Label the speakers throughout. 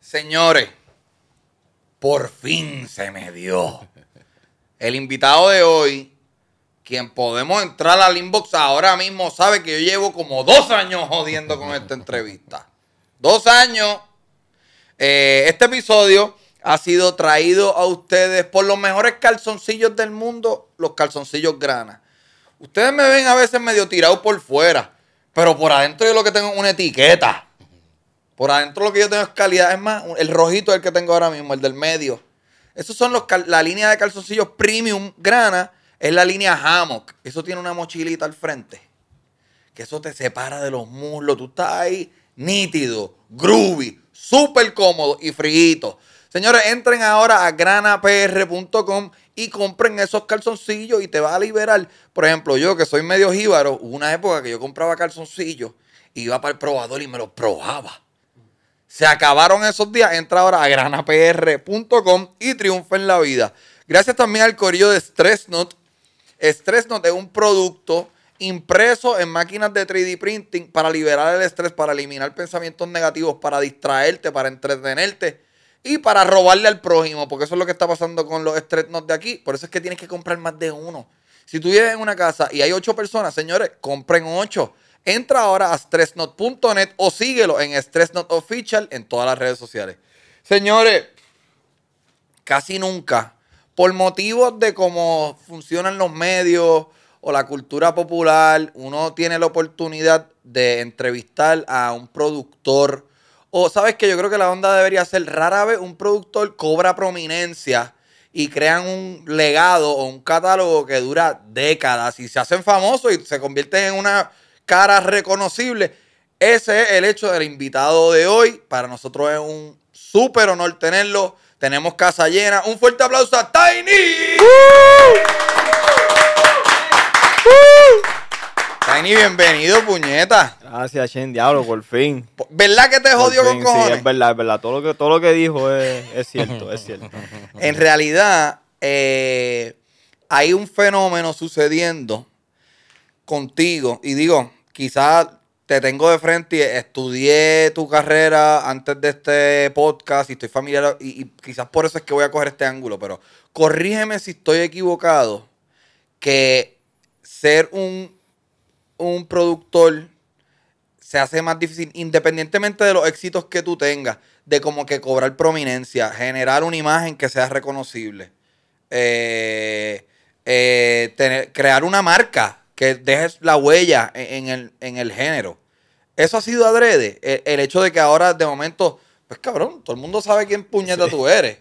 Speaker 1: Señores, por fin se me dio. El invitado de hoy, quien podemos entrar al inbox ahora mismo, sabe que yo llevo como dos años jodiendo con esta entrevista. Dos años. Eh, este episodio ha sido traído a ustedes por los mejores calzoncillos del mundo, los calzoncillos grana. Ustedes me ven a veces medio tirado por fuera, pero por adentro yo lo que tengo es una etiqueta. Por adentro lo que yo tengo es calidad. Es más, el rojito es el que tengo ahora mismo, el del medio. Esos son los la línea de calzoncillos premium grana. Es la línea hammock. Eso tiene una mochilita al frente. Que eso te separa de los muslos. Tú estás ahí nítido, groovy, súper cómodo y frío. Señores, entren ahora a granapr.com y compren esos calzoncillos y te va a liberar. Por ejemplo, yo que soy medio jíbaro, hubo una época que yo compraba calzoncillos, iba para el probador y me los probaba. Se acabaron esos días. Entra ahora a granapr.com y triunfa en la vida. Gracias también al corillo de StressNote. StressNote es un producto impreso en máquinas de 3D printing para liberar el estrés, para eliminar pensamientos negativos, para distraerte, para entretenerte y para robarle al prójimo, porque eso es lo que está pasando con los StressNote de aquí. Por eso es que tienes que comprar más de uno. Si tú vives en una casa y hay ocho personas, señores, compren ocho. Entra ahora a stressnot.net o síguelo en StressNot Official en todas las redes sociales. Señores, casi nunca, por motivos de cómo funcionan los medios o la cultura popular, uno tiene la oportunidad de entrevistar a un productor. O sabes que yo creo que la onda debería ser rara vez un productor cobra prominencia y crean un legado o un catálogo que dura décadas y se hacen famosos y se convierten en una cara reconocible. Ese es el hecho del invitado de hoy. Para nosotros es un súper honor tenerlo. Tenemos casa llena. Un fuerte aplauso a Tiny. Tiny, bienvenido, puñeta.
Speaker 2: Gracias, Chen, diablo, por fin.
Speaker 1: ¿Verdad que te jodió con cojones?
Speaker 2: Sí, es verdad, es verdad. Todo lo que, todo lo que dijo es, cierto, es cierto.
Speaker 1: En realidad, eh, hay un fenómeno sucediendo contigo. Y digo, quizás te tengo de frente y estudié tu carrera antes de este podcast y estoy familiar y, quizás por eso es que voy a coger este ángulo, pero corrígeme si estoy equivocado que ser un, un productor se hace más difícil independientemente de los éxitos que tú tengas, de como que cobrar prominencia, generar una imagen que sea reconocible, eh, eh, tener, crear una marca que dejes la huella en, el, género. Eso ha sido adrede. El, hecho de que ahora, de momento, pues cabrón, todo el mundo sabe quién puñeta tú eres.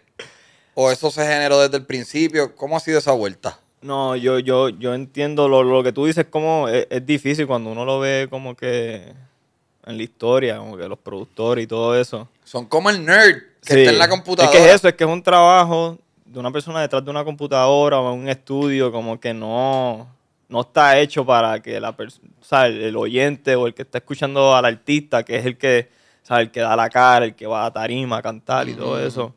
Speaker 1: O eso se generó desde el principio. ¿Cómo ha sido esa vuelta?
Speaker 2: No, yo, yo, yo entiendo lo, que tú dices, como es, difícil cuando uno lo ve como que en la historia, como que los productores y todo eso.
Speaker 1: Son como el nerd que está en la computadora.
Speaker 2: Es que es eso, es que es un trabajo de una persona detrás de una computadora o en un estudio, como que no no está hecho para que la persona, el, oyente o el que está escuchando al artista, que es el que, sabe, el que da la cara, el que va a tarima a cantar y todo eso.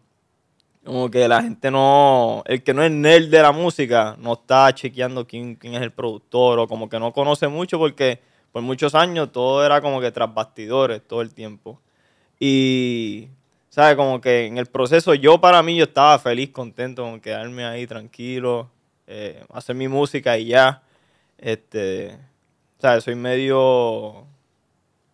Speaker 2: Como que la gente no, el que no es nerd de la música, no está chequeando quién, quién es el productor o como que no conoce mucho porque por muchos años todo era como que tras bastidores todo el tiempo. Y, ¿sabes? Como que en el proceso yo para mí yo estaba feliz, contento con quedarme ahí tranquilo, eh, hacer mi música y ya. Este, o sea, soy medio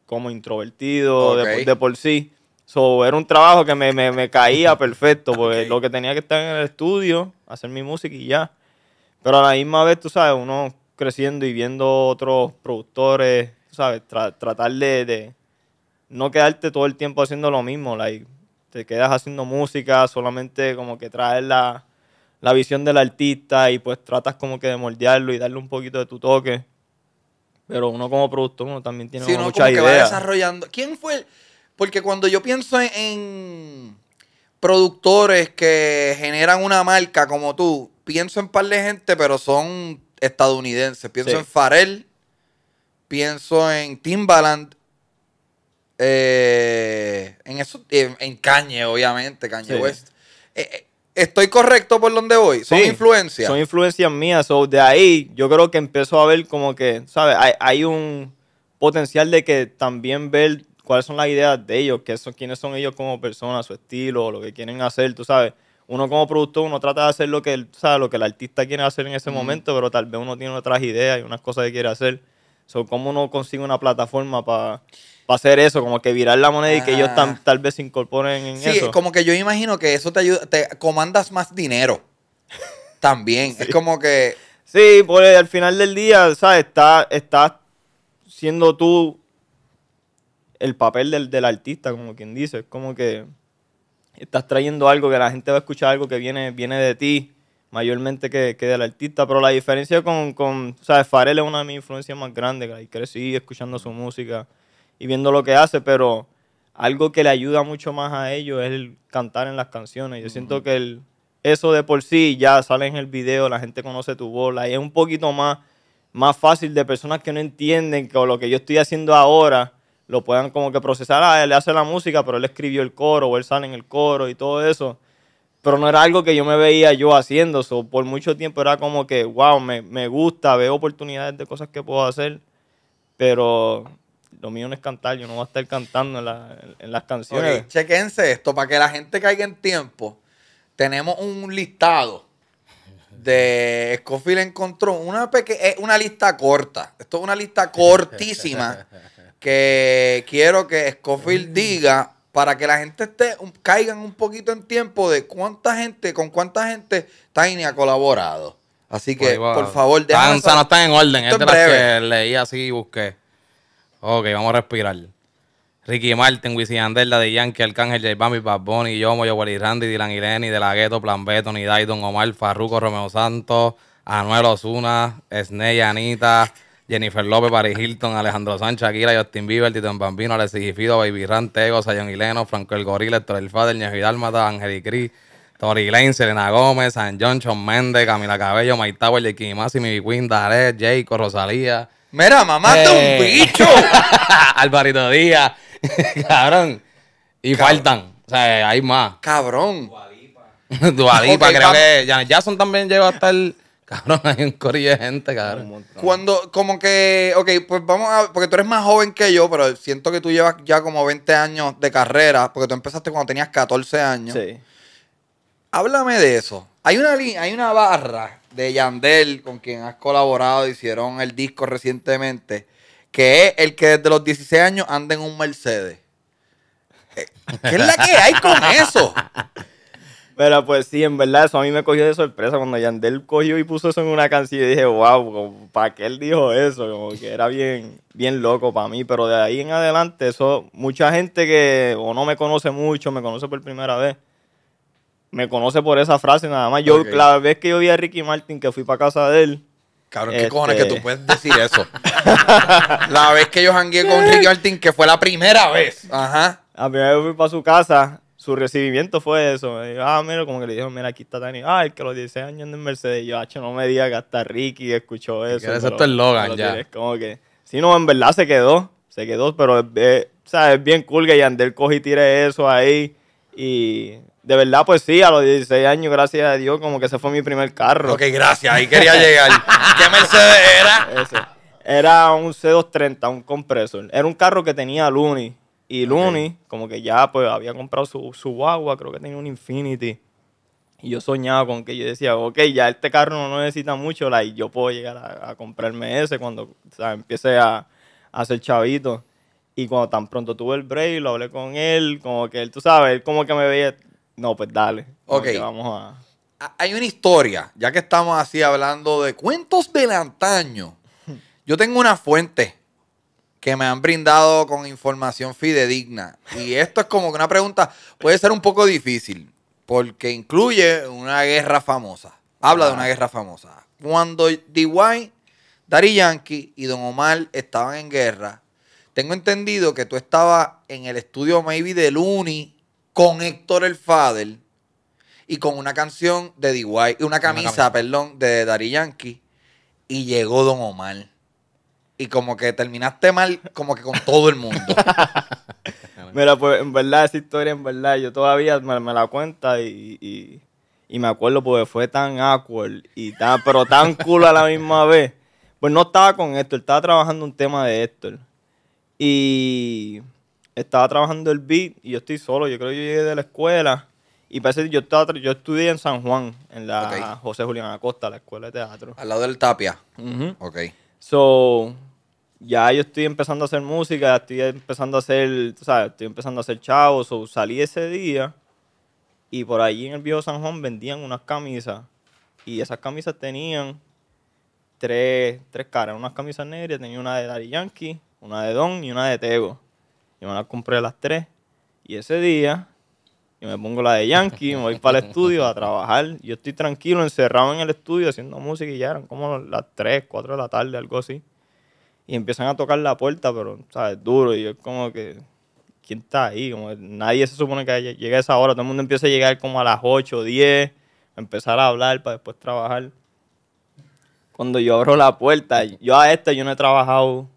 Speaker 2: como introvertido de, por sí. So, era un trabajo que me, caía perfecto, porque lo que tenía que estar en el estudio, hacer mi música y ya. Pero a la misma vez, tú sabes, uno creciendo y viendo otros productores, ¿sabes? tratar de, no quedarte todo el tiempo haciendo lo mismo. Like, te quedas haciendo música, solamente como que traer la, visión del artista y pues tratas como que de moldearlo y darle un poquito de tu toque. Pero uno como productor uno también tiene sí, uno como que va
Speaker 1: desarrollando. ¿Quién fue el...? Porque cuando yo pienso en, productores que generan una marca como tú, pienso en par de gente, pero son estadounidenses. Pienso en Pharrell, pienso en Timbaland, eh, en eso, en, en Kanye, obviamente, Kanye West. Eh, eh, ¿Estoy correcto por donde voy? ¿Son influencias?
Speaker 2: Son influencias mías. So, de ahí yo creo que empezó a ver como que, ¿sabes? Hay, un potencial de que también ver cuáles son las ideas de ellos, qué son, quiénes son ellos como personas, su estilo, lo que quieren hacer, tú sabes. Uno como productor, uno trata de hacer lo que, el- ¿sabes? lo que el artista quiere hacer en ese momento, pero tal vez uno tiene otras ideas y unas cosas que quiere hacer. So, ¿Cómo uno consigue una plataforma para hacer eso? Como que virar la moneda y que ellos
Speaker 1: Ah.
Speaker 2: tam- tal vez se incorporen en
Speaker 1: Sí,
Speaker 2: eso.
Speaker 1: como que yo imagino que eso te ayuda, te comandas más dinero. También. Es como que.
Speaker 2: Sí, porque al final del día, ¿sabes? Estás está siendo tú el papel del, del artista, como quien dice. Es como que estás trayendo algo que la gente va a escuchar, algo que viene, viene de ti, mayormente que, que del artista. Pero la diferencia con, con, ¿sabes? Farel es una de mis influencias más grandes. ahí crecí escuchando su música y viendo lo que hace, pero algo que le ayuda mucho más a ellos es el cantar en las canciones. Yo siento que el, eso de por sí ya sale en el video, la gente conoce tu voz, y es un poquito más, más fácil de personas que no entienden que lo que yo estoy haciendo ahora lo puedan como que procesar. Ah, él hace la música, pero él escribió el coro, o él sale en el coro y todo eso. Pero no era algo que yo me veía yo haciendo. So, por mucho tiempo era como que, wow, me, me gusta, veo oportunidades de cosas que puedo hacer. Pero lo mío no es cantar, yo no voy a estar cantando en, la- en las canciones.
Speaker 1: Chequense esto para que la gente caiga en tiempo. Tenemos un listado de Scofield encontró una peque- eh, una lista corta. Esto es una lista cortísima que quiero que Scofield diga para que la gente esté un- caigan un poquito en tiempo de cuánta gente, con cuánta gente Tiny ha colaborado. Así que,
Speaker 3: va.
Speaker 1: por favor,
Speaker 3: sea, no están en orden.
Speaker 1: Esto
Speaker 3: Es de las que leí así y busqué. Ok, vamos a respirar. Ricky Martin, Wisin Yandel, Daddy Yankee, Arcángel, J Balvin, Bad Bunny, Yomo, Yoweli Randy, Dylan Lenny, De La Ghetto, Plan B, Tony Dice, Don Omar, Farruko, Romeo Santos, Anuel Osuna, Sney, Anita, Jennifer López, Paris Hilton, Alejandro Sánchez, Shakira, Justin Bieber, Tito Bambino, Alexis Gifido, Baby Ran, Tego, Sayon Hileno, Franco el Gorila, Héctor el Fader, Ñejo Dálmata, Ángel y Cris, Tori Lane, Selena Gómez, San John, Shawn Mendes, Camila Cabello, Mike Tower, Jackie Masi, Mimi Queen, Daré, Jayco, Rosalía,
Speaker 1: Mira, mamá,
Speaker 3: Eh.
Speaker 1: un bicho.
Speaker 3: Alvarito Díaz, cabrón. Y faltan, o sea, hay más.
Speaker 1: Cabrón.
Speaker 3: Dualipa,
Speaker 1: Ok,
Speaker 3: creo que Janet Jackson también llegó hasta el. Cabrón, hay un corillo de gente, cabrón.
Speaker 1: Cuando, como que, ok, pues vamos a, porque tú eres más joven que yo, pero siento que tú llevas ya como 20 años de carrera, porque tú empezaste cuando tenías 14 años.
Speaker 2: Sí.
Speaker 1: Háblame de eso. Hay una, li- hay una barra de Yandel con quien has colaborado, hicieron el disco recientemente, que es el que desde los 16 años anda en un Mercedes. Eh, ¿Qué es la que hay con eso?
Speaker 2: Pero pues sí, en verdad, eso a mí me cogió de sorpresa cuando Yandel cogió y puso eso en una canción. Y dije, wow, ¿para qué él dijo eso? Como que era bien, bien loco para mí. Pero de ahí en adelante, eso, mucha gente que o no me conoce mucho, me conoce por primera vez, me conoce por esa frase nada más. Yo, la vez que yo vi a Ricky Martin, que fui para casa de él,
Speaker 1: Cabrón, ¿qué
Speaker 2: Este-
Speaker 1: cojones que tú puedes decir eso? la vez que yo jangué con Ricky Martin, que fue la primera vez. Ajá.
Speaker 2: a primera vez fui para su casa, su recibimiento fue eso. Me dijo, ah, mira, como que le dijo, mira, aquí está Tani. Ah, el que a los 16 años en Mercedes. Yo, hacho, no me diga que hasta Ricky escuchó eso.
Speaker 3: quieres
Speaker 2: me
Speaker 3: ser tu
Speaker 2: lo-
Speaker 3: eslogan
Speaker 2: me lo
Speaker 3: ya.
Speaker 2: tiré. Es como que, si no, en verdad se quedó, se quedó, pero es, es- o sea, es bien cool que Yandel coge y tire eso ahí. Y de verdad, pues sí, a los 16 años, gracias a Dios, como que ese fue mi primer carro.
Speaker 1: Ok, gracias. Ahí quería llegar. ¿Qué Mercedes era?
Speaker 2: Ese. Era un C230, un compresor. Era un carro que tenía Looney. Y Looney, como que ya pues había comprado su, su guagua, creo que tenía un Infinity. Y yo soñaba con que yo decía, ok, ya este carro no necesita mucho, like, yo puedo llegar a, a comprarme ese cuando o sea, empiece a, a hacer chavito. Y cuando tan pronto tuve el break, lo hablé con él, como que él, tú sabes, él como que me veía, no, pues dale.
Speaker 1: Ok.
Speaker 2: vamos a...
Speaker 1: Ah, Hay una historia, ya que estamos así hablando de cuentos del antaño. Yo tengo una fuente que me han brindado con información fidedigna. Y esto es como que una pregunta, puede ser un poco difícil, porque incluye una guerra famosa. Habla de una guerra famosa. Cuando DY, Daddy Yankee y Don Omar estaban en guerra, tengo entendido que tú estabas en el estudio maybe de Looney con Héctor el Father y con una canción de DY, una camisa,
Speaker 3: camisa.
Speaker 1: perdón, de Daddy Yankee y llegó Don Omar. Y como que terminaste mal, como que con todo el mundo.
Speaker 2: Mira, pues en verdad, esa historia, en verdad, yo todavía me, me la cuenta y, y, y me acuerdo porque fue tan awkward y tan, pero tan cool a la misma vez. Pues no estaba con Héctor, estaba trabajando un tema de Héctor. Y estaba trabajando el beat y yo estoy solo. Yo creo que yo llegué de la escuela y parece yo estaba yo estudié en San Juan, en la. José Julián Acosta, la escuela de teatro.
Speaker 1: Al lado del Tapia.
Speaker 2: Ujú.
Speaker 1: Ok.
Speaker 2: So, ya yo estoy empezando a hacer música, estoy empezando a hacer, sabes, estoy empezando a hacer chavos. So, salí ese día y por allí en el viejo San Juan vendían unas camisas y esas camisas tenían tres, tres caras, unas camisas negras, tenía una de Daddy Yankee, una de Don y una de Tego. Yo me las compré las tres y ese día yo me pongo la de Yankee, me voy para el estudio a trabajar. Yo estoy tranquilo, encerrado en el estudio haciendo música y ya eran como las 3, 4 de la tarde, algo así. Y empiezan a tocar la puerta, pero, ¿sabes? Duro. Y yo como que, ¿quién está ahí? Como nadie se supone que lle- llegue a esa hora. Todo el mundo empieza a llegar como a las 8, 10, a empezar a hablar para después trabajar. Cuando yo abro la puerta, yo a esta yo no he trabajado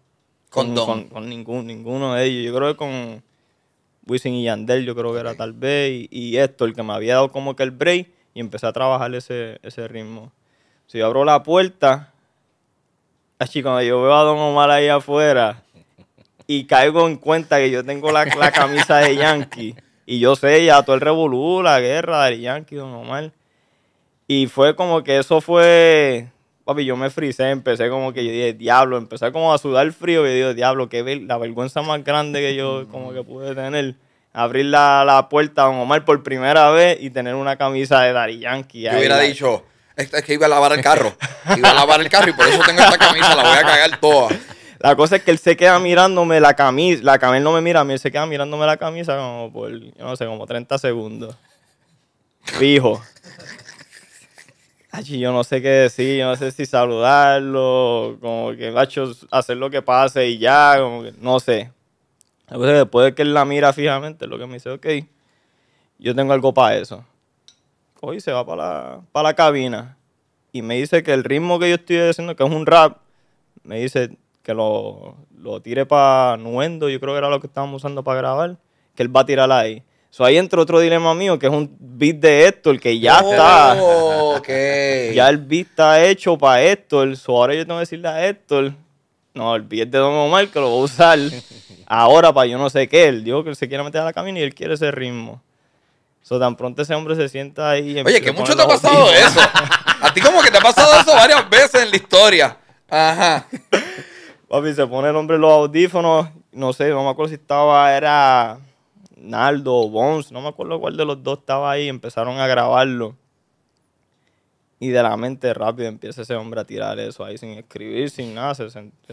Speaker 1: Con Don.
Speaker 2: con, con ningún, ninguno de ellos. Yo creo que con Wisin y Yandel, yo creo que era tal vez, y, y esto, el que me había dado como que el break, y empecé a trabajar ese, ese ritmo. Si yo abro la puerta, así cuando yo veo a Don Omar ahí afuera, y caigo en cuenta que yo tengo la, la camisa de Yankee, y yo sé ya todo el revolú, la guerra de Yankee, Don Omar. Y fue como que eso fue. Papi, yo me frisé, empecé como que yo dije, diablo, empecé como a sudar frío y digo, diablo, qué ver- la vergüenza más grande que yo como que pude tener. Abrir la, la puerta a Don Omar por primera vez y tener una camisa de Daddy Yankee.
Speaker 1: Yo hubiera
Speaker 2: la-
Speaker 1: dicho, es, es que iba a lavar el carro. Iba a lavar el carro y por eso tengo esta camisa, la voy a cagar toda.
Speaker 2: La cosa es que él se queda mirándome la camisa, la camisa no me mira a mí, él se queda mirándome la camisa como por, yo no sé, como 30 segundos. Fijo. Yo no sé qué decir, yo no sé si saludarlo, como que, hacer lo que pase y ya, como que, no sé. La después de que él la mira fijamente, lo que me dice, ok, yo tengo algo para eso. Hoy se va para la, para la cabina y me dice que el ritmo que yo estoy haciendo, que es un rap, me dice que lo, lo tire para Nuendo, yo creo que era lo que estábamos usando para grabar, que él va a tirar ahí. So, ahí entra otro dilema mío, que es un beat de Héctor, que ya está.
Speaker 1: Oh, ok.
Speaker 2: Ya el beat está hecho para Héctor. So, ahora yo tengo que decirle a Héctor, no, el beat de Don Omar, que lo voy a usar ahora para yo no sé qué. Él dijo que él se quiere meter a la cabina y él quiere ese ritmo. So, tan pronto ese hombre se sienta ahí. y
Speaker 1: Oye, que mucho te ha pasado eso. A ti como que te ha pasado eso varias veces en la historia. Ajá.
Speaker 2: Papi, se pone el hombre los audífonos, no sé, no me acuerdo si estaba, era Naldo o Bones, no me acuerdo cuál de los dos estaba ahí, empezaron a grabarlo. Y de la mente rápido empieza ese hombre a tirar eso ahí sin escribir, sin nada, se,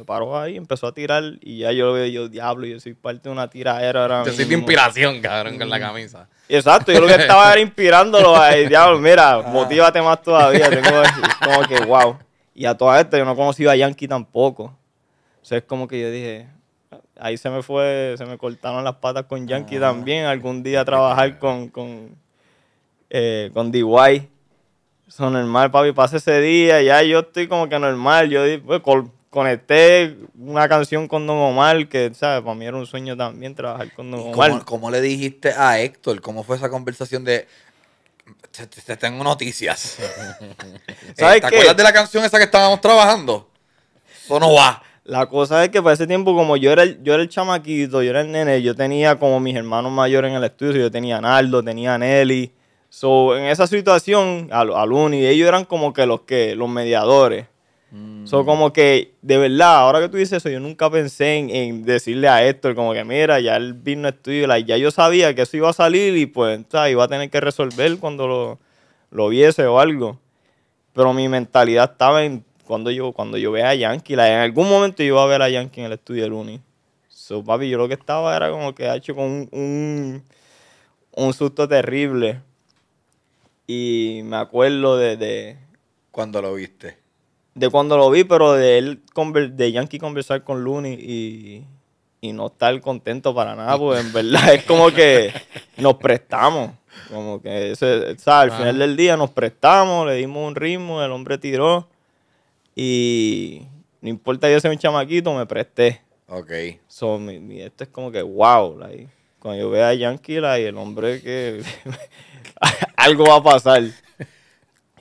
Speaker 2: paró ahí, empezó a tirar y ya yo lo veo, yo, diablo, yo soy parte de una tiradera ahora
Speaker 3: Yo soy de
Speaker 2: mismo".
Speaker 3: inspiración, cabrón, con la camisa.
Speaker 2: Exacto, yo lo que estaba era inspirándolo ahí, diablo, mira, motívate más todavía. Tengo como que, wow. Y a toda esta yo no conocía a Yankee tampoco. O sea, es como que yo dije, ahí se me fue, se me cortaron las patas con Yankee también. Algún día trabajar con, con, eh, con DY. Eso normal, papi, pasa ese día, ya yo estoy como que normal. Yo pues, conecté una canción con Don Omar, que, ¿sabes? Para mí era un sueño también trabajar con Don Omar.
Speaker 1: ¿Cómo, cómo le dijiste a Héctor? ¿Cómo fue esa conversación de... Te, te- te tengo noticias. Eh,
Speaker 2: ¿Sabes
Speaker 1: ¿Te
Speaker 2: qué?
Speaker 1: acuerdas de la canción esa que estábamos trabajando? Eso no va.
Speaker 2: La cosa es que para ese tiempo, como yo era, el, yo era el chamaquito, yo era el nene, yo tenía como mis hermanos mayores en el estudio, yo tenía a Naldo, tenía a Nelly. So, en esa situación, a, a Luni, ellos eran como que los que, los mediadores. So, como que, de verdad, ahora que tú dices eso, yo nunca pensé en, en decirle a Héctor, como que, mira, ya él vino al estudio, like, ya yo sabía que eso iba a salir y pues, ¿sabes? iba a tener que resolver cuando lo, lo viese o algo. Pero mi mentalidad estaba en cuando yo, cuando yo vea a Yankee, like, en algún momento yo iba a ver a Yankee en el estudio del Uni. So, papi, yo lo que estaba era como que ha hecho con un, un, un susto terrible. Y me acuerdo de, de,
Speaker 1: Cuando lo viste.
Speaker 2: de cuando lo vi, pero de él, conver- de Yankee conversar con Looney y, y no estar contento para nada, pues en verdad es como que nos prestamos. Como que ese, o sea, al final del día nos prestamos, le dimos un ritmo, el hombre tiró y no importa yo sea un chamaquito, me presté.
Speaker 1: Ok.
Speaker 2: So, mi, mi- esto es como que wow, like, cuando yo vea a Yankee, like, el hombre que algo va a pasar.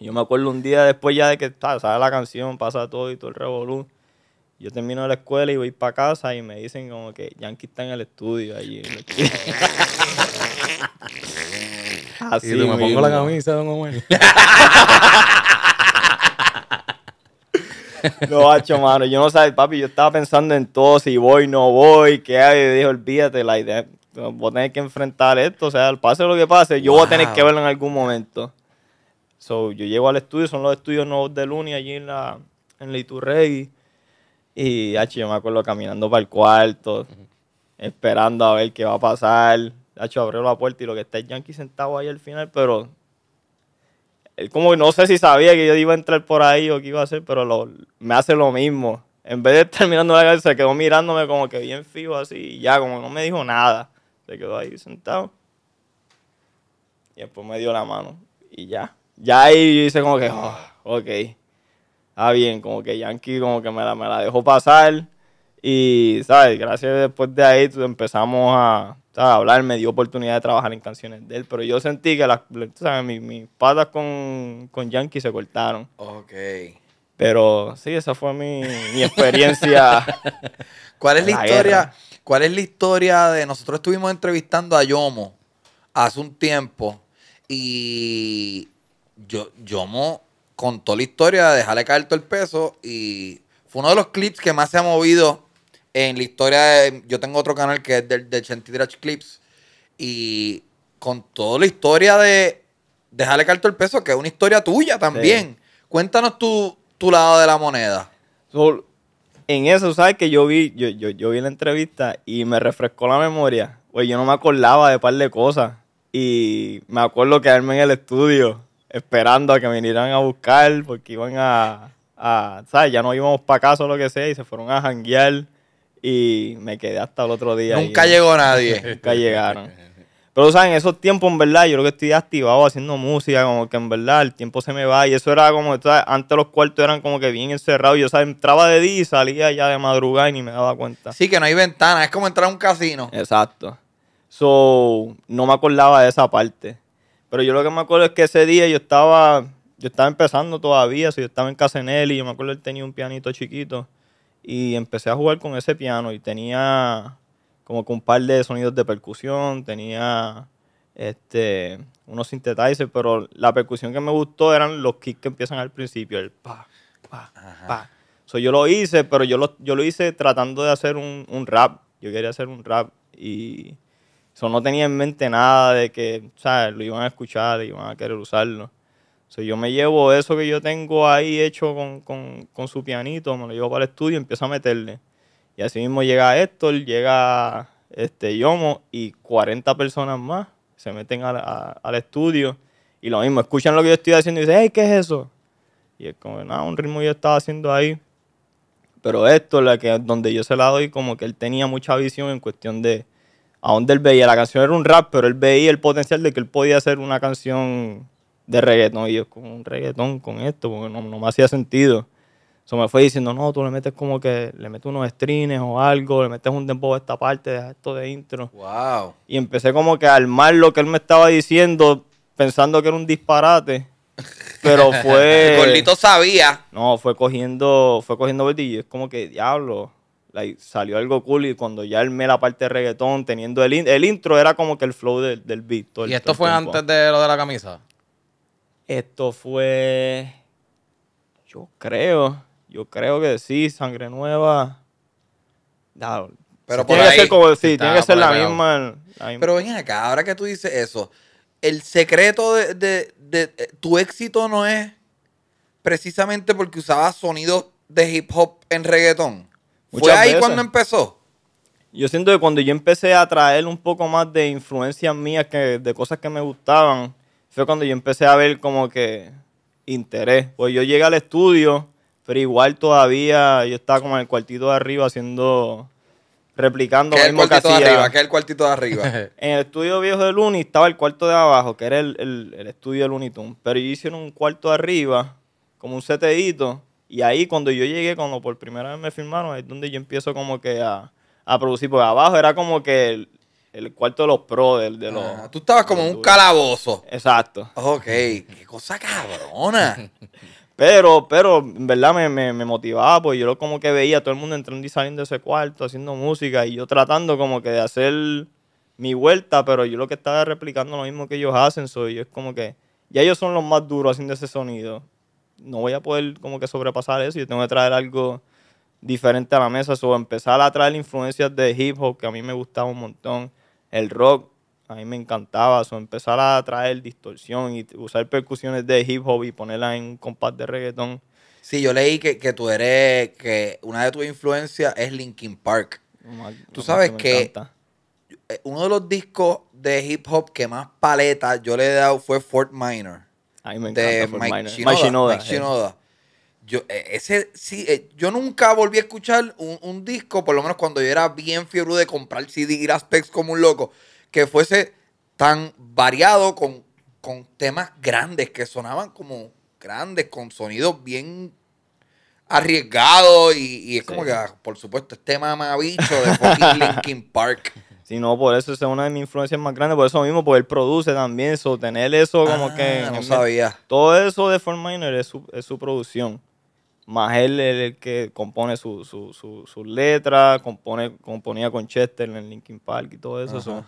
Speaker 2: Yo me acuerdo un día después ya de que ta, sale la canción, pasa todo y todo el revolú. Yo termino de la escuela y voy para casa y me dicen como que Yankee está en el estudio allí. en el estudio. Así
Speaker 3: y tú me pongo la camisa, don Omar.
Speaker 2: No, hacho, mano. Yo no sabía, papi. Yo estaba pensando en todo, si voy, no voy, qué hay. Y dije, olvídate, la idea. Voy a tener que enfrentar esto. O sea, pase lo que pase, yo voy a tener que verlo en algún momento. So, yo llego al estudio, son los estudios nuevos de Luni allí en la, en la Iturregui. Y, hacho, yo me acuerdo caminando para el cuarto, esperando a ver qué va a pasar. Hacho, abrió la puerta y lo que está es Yankee sentado ahí al final, pero él como no sé si sabía que yo iba a entrar por ahí o qué iba a hacer, pero lo- me hace lo mismo. En vez de estar mirando la cabeza, se quedó mirándome como que bien fijo así, y ya, como no me dijo nada. Se quedó ahí sentado. Y después me dio la mano. Y ya. Ya ahí yo hice como que, oh, ok. Está bien, como que Yankee como que me la, me la dejó pasar. Y, ¿sabes? Gracias después de ahí empezamos a, hablar. Me dio oportunidad de trabajar en canciones de él. Pero yo sentí que las, ¿sabes? Mis, mis patas con, con Yankee se cortaron.
Speaker 1: Ok.
Speaker 2: Pero sí, esa fue mi, mi experiencia.
Speaker 1: ¿Cuál es la,
Speaker 2: La
Speaker 1: historia?
Speaker 2: guerra.
Speaker 1: ¿Cuál es la historia de nosotros estuvimos entrevistando a Yomo hace un tiempo y yo, Yomo contó la historia de dejarle caer todo el peso y fue uno de los clips que más se ha movido en la historia de, yo tengo otro canal que es del de Chanty Trash Clips y contó la historia de dejarle caer todo el peso que es una historia tuya también. Cuéntanos tu, tu lado de la moneda.
Speaker 2: So, en eso, ¿sabes? Que yo vi, yo, yo, yo vi la entrevista y me refrescó la memoria. Pues yo no me acordaba de un par de cosas. Y me acuerdo quedarme en el estudio esperando a que vinieran a buscar porque iban a, a ¿sabes? Ya no íbamos para casa o lo que sea y se fueron a janguear y me quedé hasta el otro día. ahí.
Speaker 1: Nunca llegó nadie.
Speaker 2: Nunca llegaron. Pero, ¿sabes? En esos tiempos, en verdad, yo creo que estoy activado haciendo música, como que en verdad el tiempo se me va. Y eso era como, ¿sabes? Antes los cuartos eran como que bien encerrados. Yo, ¿sabes? Entraba de día y salía ya de madrugada y ni me daba cuenta.
Speaker 1: Sí, que no hay ventana, es como entrar a un casino.
Speaker 2: Exacto. So, no me acordaba de esa parte. Pero yo lo que me acuerdo es que ese día yo estaba, yo estaba empezando todavía, so, yo estaba en Nelly, yo me acuerdo él tenía un pianito chiquito y empecé a jugar con ese piano y tenía como que un par de sonidos de percusión, tenía este unos synthesizers, pero la percusión que me gustó eran los kicks que empiezan al principio, el pa, pa, pa. So, yo lo hice, pero yo lo, yo lo hice tratando de hacer un, un rap. Yo quería hacer un rap y so, no tenía en mente nada de que, ¿sabes? Lo iban a escuchar, iban a querer usarlo. So, yo me llevo eso que yo tengo ahí hecho con, con, su pianito, me lo llevo para el estudio y empiezo a meterle. Y así mismo llega Héctor, llega este Yomo y 40 personas más se meten al, a- al estudio y lo mismo, escuchan lo que yo estoy haciendo y dicen, hey, ¿qué es eso? Y es como, nada, un ritmo yo estaba haciendo ahí. Pero esto, la que, donde yo se la doy, como que él tenía mucha visión en cuestión de a dónde él veía. La canción era un rap, pero él veía el potencial de que él podía hacer una canción de reggaetón. Y yo, como un reggaetón con esto, porque no, no me hacía sentido. Eso me fue diciendo, no, tú le metes como que, le metes unos strings o algo, le metes un tempo de esta parte, deja esto de intro.
Speaker 1: Wow.
Speaker 2: Y empecé como que a armar lo que él me estaba diciendo, pensando que era un disparate. Pero fue.
Speaker 1: El gordito sabía.
Speaker 2: No, fue cogiendo, fue cogiendo verde y es como que, diablo, like, salió algo cool y cuando ya armé la parte de reggaetón, teniendo el, in- el intro, era como que el flow del, del beat. todo el-
Speaker 3: ¿Y esto
Speaker 2: todo
Speaker 3: fue
Speaker 2: tiempo.
Speaker 3: antes de lo de la camisa?
Speaker 2: Esto fue, yo creo, yo creo que sí, Sangre Nueva. Diablo,
Speaker 1: Pero
Speaker 2: tiene que ser como, sí,
Speaker 3: sí,
Speaker 2: tiene que ser la misma, la misma.
Speaker 1: Pero ven acá, ahora que tú dices eso, el secreto de, de- de- eh, tu éxito no es precisamente porque usabas sonidos de hip hop en reggaetón. ¿Fue ahí
Speaker 2: veces.
Speaker 1: cuando empezó?
Speaker 2: Yo siento que cuando yo empecé a traer un poco más de influencias mías, que, de cosas que me gustaban, fue cuando yo empecé a ver como que interés. Pues yo llegué al estudio, pero igual todavía yo estaba como en el cuartito de arriba haciendo, replicando
Speaker 1: ¿Qué el
Speaker 2: mismo que
Speaker 1: cuartito de arriba? ¿Qué es el cuartito de arriba?
Speaker 2: En el estudio viejo de Looney estaba el cuarto de abajo, que era el, el- el estudio de Looney Tunes. Pero ellos hicieron un cuarto de arriba, como un seteíto. Y ahí cuando yo llegué, cuando por primera vez me filmaron, es donde yo empiezo como que a, a producir. Porque abajo era como que el, cuarto de los pros, del- de, los...
Speaker 1: Ah, tú estabas como
Speaker 2: de
Speaker 1: en un calabozo.
Speaker 2: Exacto.
Speaker 1: Ok, qué cosa cabrona.
Speaker 2: Pero, pero, en verdad me, me, me motivaba, pues yo lo como que veía a todo el mundo entrando y saliendo de ese cuarto, haciendo música, y yo tratando como que de hacer mi vuelta, pero yo lo que estaba replicando lo mismo que ellos hacen, soy yo es como que ya ellos son los más duros haciendo ese sonido. No voy a poder como que sobrepasar eso, yo tengo que traer algo diferente a la mesa, o empezar a traer influencias de hip hop que a mí me gustaba un montón, el rock, a mí me encantaba, o empezar a traer distorsión y usar percusiones de hip hop y ponerlas en un compás de reggaetón.
Speaker 1: Sí, yo leí que, que tú eres, que una de tus influencias es Linkin Park. tú sabes que, eh, uno de los discos de hip hop que más paleta yo le he dado fue Fort Minor.
Speaker 2: A mí me encanta
Speaker 1: de
Speaker 2: Fort
Speaker 1: Mike
Speaker 2: Minor.
Speaker 1: Shinoda,
Speaker 2: Mike Shinoda, eh.
Speaker 1: Yo, eh, ese, sí, yo nunca volví a escuchar un, un, disco, por lo menos cuando yo era bien fiebre de comprar CD y las specs como un loco que fuese tan variado con, con temas grandes, que sonaban como grandes, con sonidos bien arriesgados y, es como que, ah, por supuesto, este mamabicho de fucking Linkin Park.
Speaker 2: Sí, no, por eso es una de mis influencias más grandes, por eso mismo, porque él produce también, eso, tener eso como que...
Speaker 1: Ah, no sabía.
Speaker 2: Todo eso de Fort Minor es su, es su producción. Más él es el que compone sus su, su, letras, compone, componía con Chester en Linkin Park y todo eso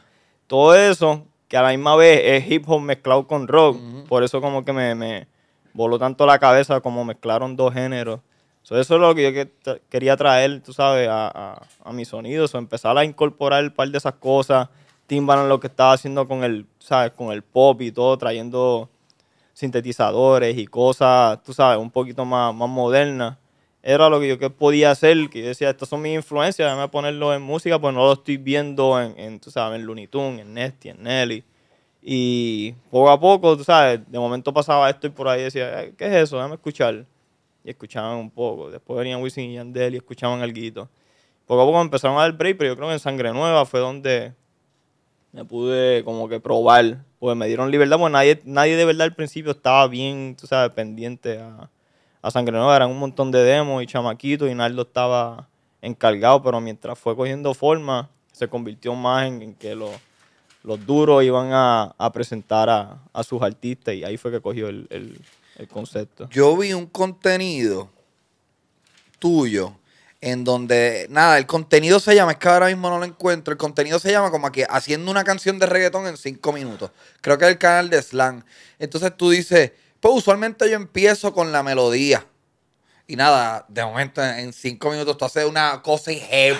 Speaker 2: todo eso, que a la misma vez es hip hop mezclado con rock, por eso como que me, voló tanto la cabeza como mezclaron dos géneros. eso es lo que yo quería traer, tú sabes, a, mi sonido, o empezar a incorporar un par de esas cosas. Timbaland lo que estaba haciendo con el, ¿sabes? Con el pop y todo, trayendo sintetizadores y cosas, tú sabes, un poquito más, más modernas era lo que yo podía hacer, que yo decía, estas son mis influencias, déjame ponerlo en música, pues no lo estoy viendo en, en tú sabes, en Looney Tunes, en Nesty, en Nelly. Y poco a poco, tú sabes, de momento pasaba esto y por ahí decía, ¿qué es eso? Déjame escuchar. Y escuchaban un poco. Después venían Wisin y Yandel y escuchaban algo. Poco a poco empezaron a dar break, pero yo creo que en Sangre Nueva fue donde me pude como que probar. Pues me dieron libertad, pues nadie, nadie de verdad al principio estaba bien, tú sabes, pendiente a a Sangre Nueva eran un montón de demos y chamaquitos y Naldo estaba encargado, pero mientras fue cogiendo forma, se convirtió más en, que los, los duros iban a, presentar a, sus artistas y ahí fue que cogió el, el, concepto.
Speaker 1: Yo vi un contenido tuyo en donde, nada, el contenido se llama, es que ahora mismo no lo encuentro, el contenido se llama como que haciendo una canción de reggaetón en cinco minutos. Creo que es el canal de Slang. Entonces tú dices pues usualmente yo empiezo con la melodía. Y nada, de momento en cinco minutos tú haces una cosa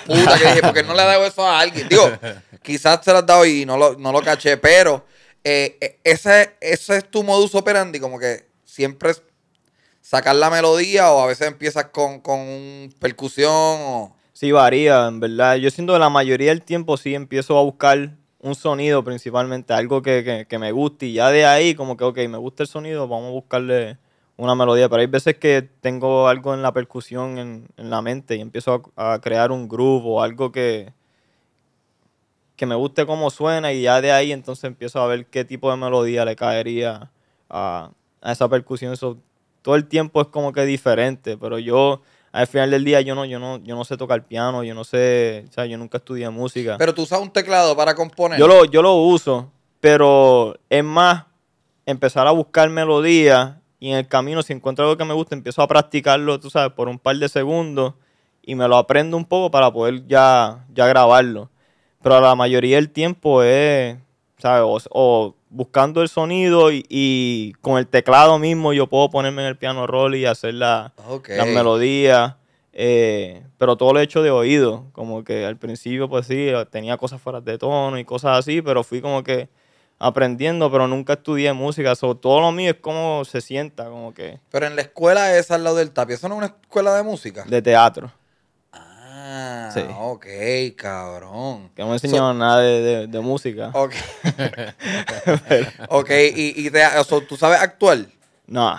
Speaker 1: puta que dije, porque no le he dado eso a alguien. Digo, quizás te lo has dado y no lo, no lo caché, pero eh, eh, ese, ese es tu modus operandi, como que siempre sacar la melodía o a veces empiezas con, con percusión o...
Speaker 2: Sí, varía, en verdad. Yo siento que la mayoría del tiempo sí empiezo a buscar un sonido principalmente, algo que, me guste y ya de ahí como que, ok, me gusta el sonido, vamos a buscarle una melodía, pero hay veces que tengo algo en la percusión en, la mente y empiezo a, crear un groove o algo que, que me guste cómo suena y ya de ahí entonces empiezo a ver qué tipo de melodía le caería a, esa percusión. Eso, todo el tiempo es como que diferente, pero yo al final del día yo no, yo no, yo no sé tocar piano, yo no sé, o sea, yo nunca estudié música.
Speaker 1: Pero tú usas un teclado para componer.
Speaker 2: Yo lo, yo lo uso, pero es más empezar a buscar melodías y en el camino si encuentro algo que me gusta empiezo a practicarlo, tú sabes, por un par de segundos y me lo aprendo un poco para poder ya, ya grabarlo. Pero la mayoría del tiempo es, ¿sabes? o buscando el sonido y, con el teclado mismo yo puedo ponerme en el piano roll y hacer la, las melodías. Eh, pero todo lo he hecho de oído. Como que al principio, pues sí, tenía cosas fuera de tono y cosas así, pero fui como que aprendiendo, pero nunca estudié música. todo lo mío es como se sienta, como que.
Speaker 1: Pero en la escuela esa al lado del tapio, ¿eso no es una escuela de música?
Speaker 2: De teatro.
Speaker 1: Ah, ok, cabrón.
Speaker 2: Que no me enseñaron nada de, música.
Speaker 1: Ok. ok, y, y ¿tú sabes actuar?
Speaker 2: No.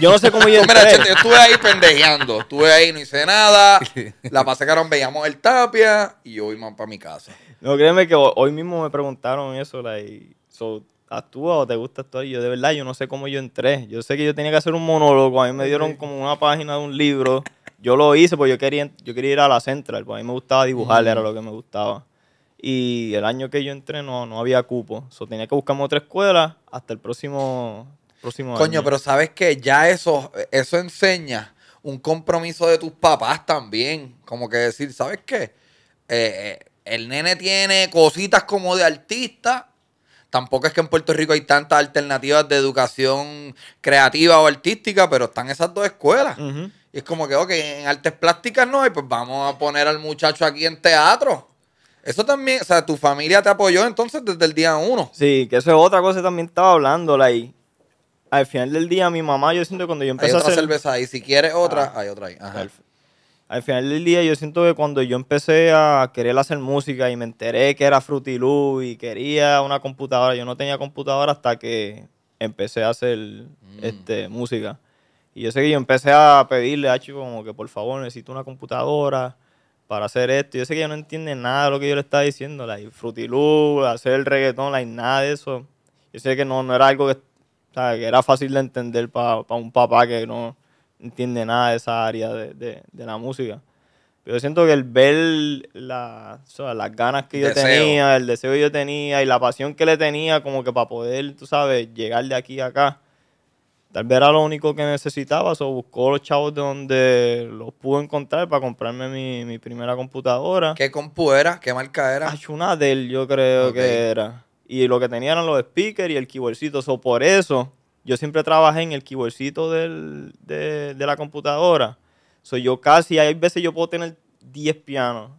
Speaker 2: Yo no sé cómo yo
Speaker 1: Mira, yo estuve ahí pendejeando. Estuve ahí, no hice nada. La pasé que veíamos el tapia y yo iba para mi casa.
Speaker 2: No, créeme que hoy mismo me preguntaron eso, like, so, ¿actúa o te gusta actuar? Y yo de verdad, yo no sé cómo yo entré. Yo sé que yo tenía que hacer un monólogo. A mí me dieron como una página de un libro yo lo hice porque yo quería, yo quería ir a la Central, porque a mí me gustaba dibujar, era lo que me gustaba. Y el año que yo entré no, no había cupo. So, tenía que buscarme otra escuela hasta el próximo próximos
Speaker 1: Coño,
Speaker 2: años.
Speaker 1: pero sabes que ya eso, eso enseña un compromiso de tus papás también. Como que decir, ¿sabes qué? Eh, eh, el nene tiene cositas como de artista. Tampoco es que en Puerto Rico hay tantas alternativas de educación creativa o artística, pero están esas dos escuelas. Y es como que, ok, en artes plásticas no hay, pues vamos a poner al muchacho aquí en teatro. Eso también, o sea, tu familia te apoyó entonces desde el día uno.
Speaker 2: Sí, que eso es otra cosa que también estaba hablando. Like, al final del día, mi mamá, yo siento que cuando yo
Speaker 1: Hay
Speaker 2: empecé a
Speaker 1: otra
Speaker 2: hacer...
Speaker 1: cerveza ahí. Si quieres otra,
Speaker 2: Ah.
Speaker 1: hay otra ahí. Ajá.
Speaker 2: Al, al final del día, yo siento que cuando yo empecé a querer hacer música y me enteré que era Fruity Loop y quería una computadora, yo no tenía computadora hasta que empecé a hacer este, música. Y yo sé que yo empecé a pedirle a Chico como que por favor necesito una computadora para hacer esto. Yo sé que ella no entiende nada de lo que yo le estaba diciendo, like Fruity Loop, hacer el reggaetón, like, nada de eso. Yo sé que no, no era algo que, era fácil de entender para un papá que no entiende nada de esa área de, de- de la música. Pero yo siento que el ver la, o sea, las ganas que yo
Speaker 1: Deseo.
Speaker 2: tenía, el deseo que yo tenía y la pasión que le tenía como que para poder, tú sabes, llegar de aquí a acá, tal vez era lo único que necesitaba, o buscó los chavos de donde los pude encontrar para comprarme mi, mi primera computadora.
Speaker 1: ¿Qué compu era? ¿Qué marca era?
Speaker 2: Ah, una Dell, yo creo que era. Y lo que tenía eran los speakers y el keyboardcito. So, por eso, yo siempre trabajé en el keyboardcito del- de, de la computadora. So, yo casi, hay veces yo puedo tener 10 pianos.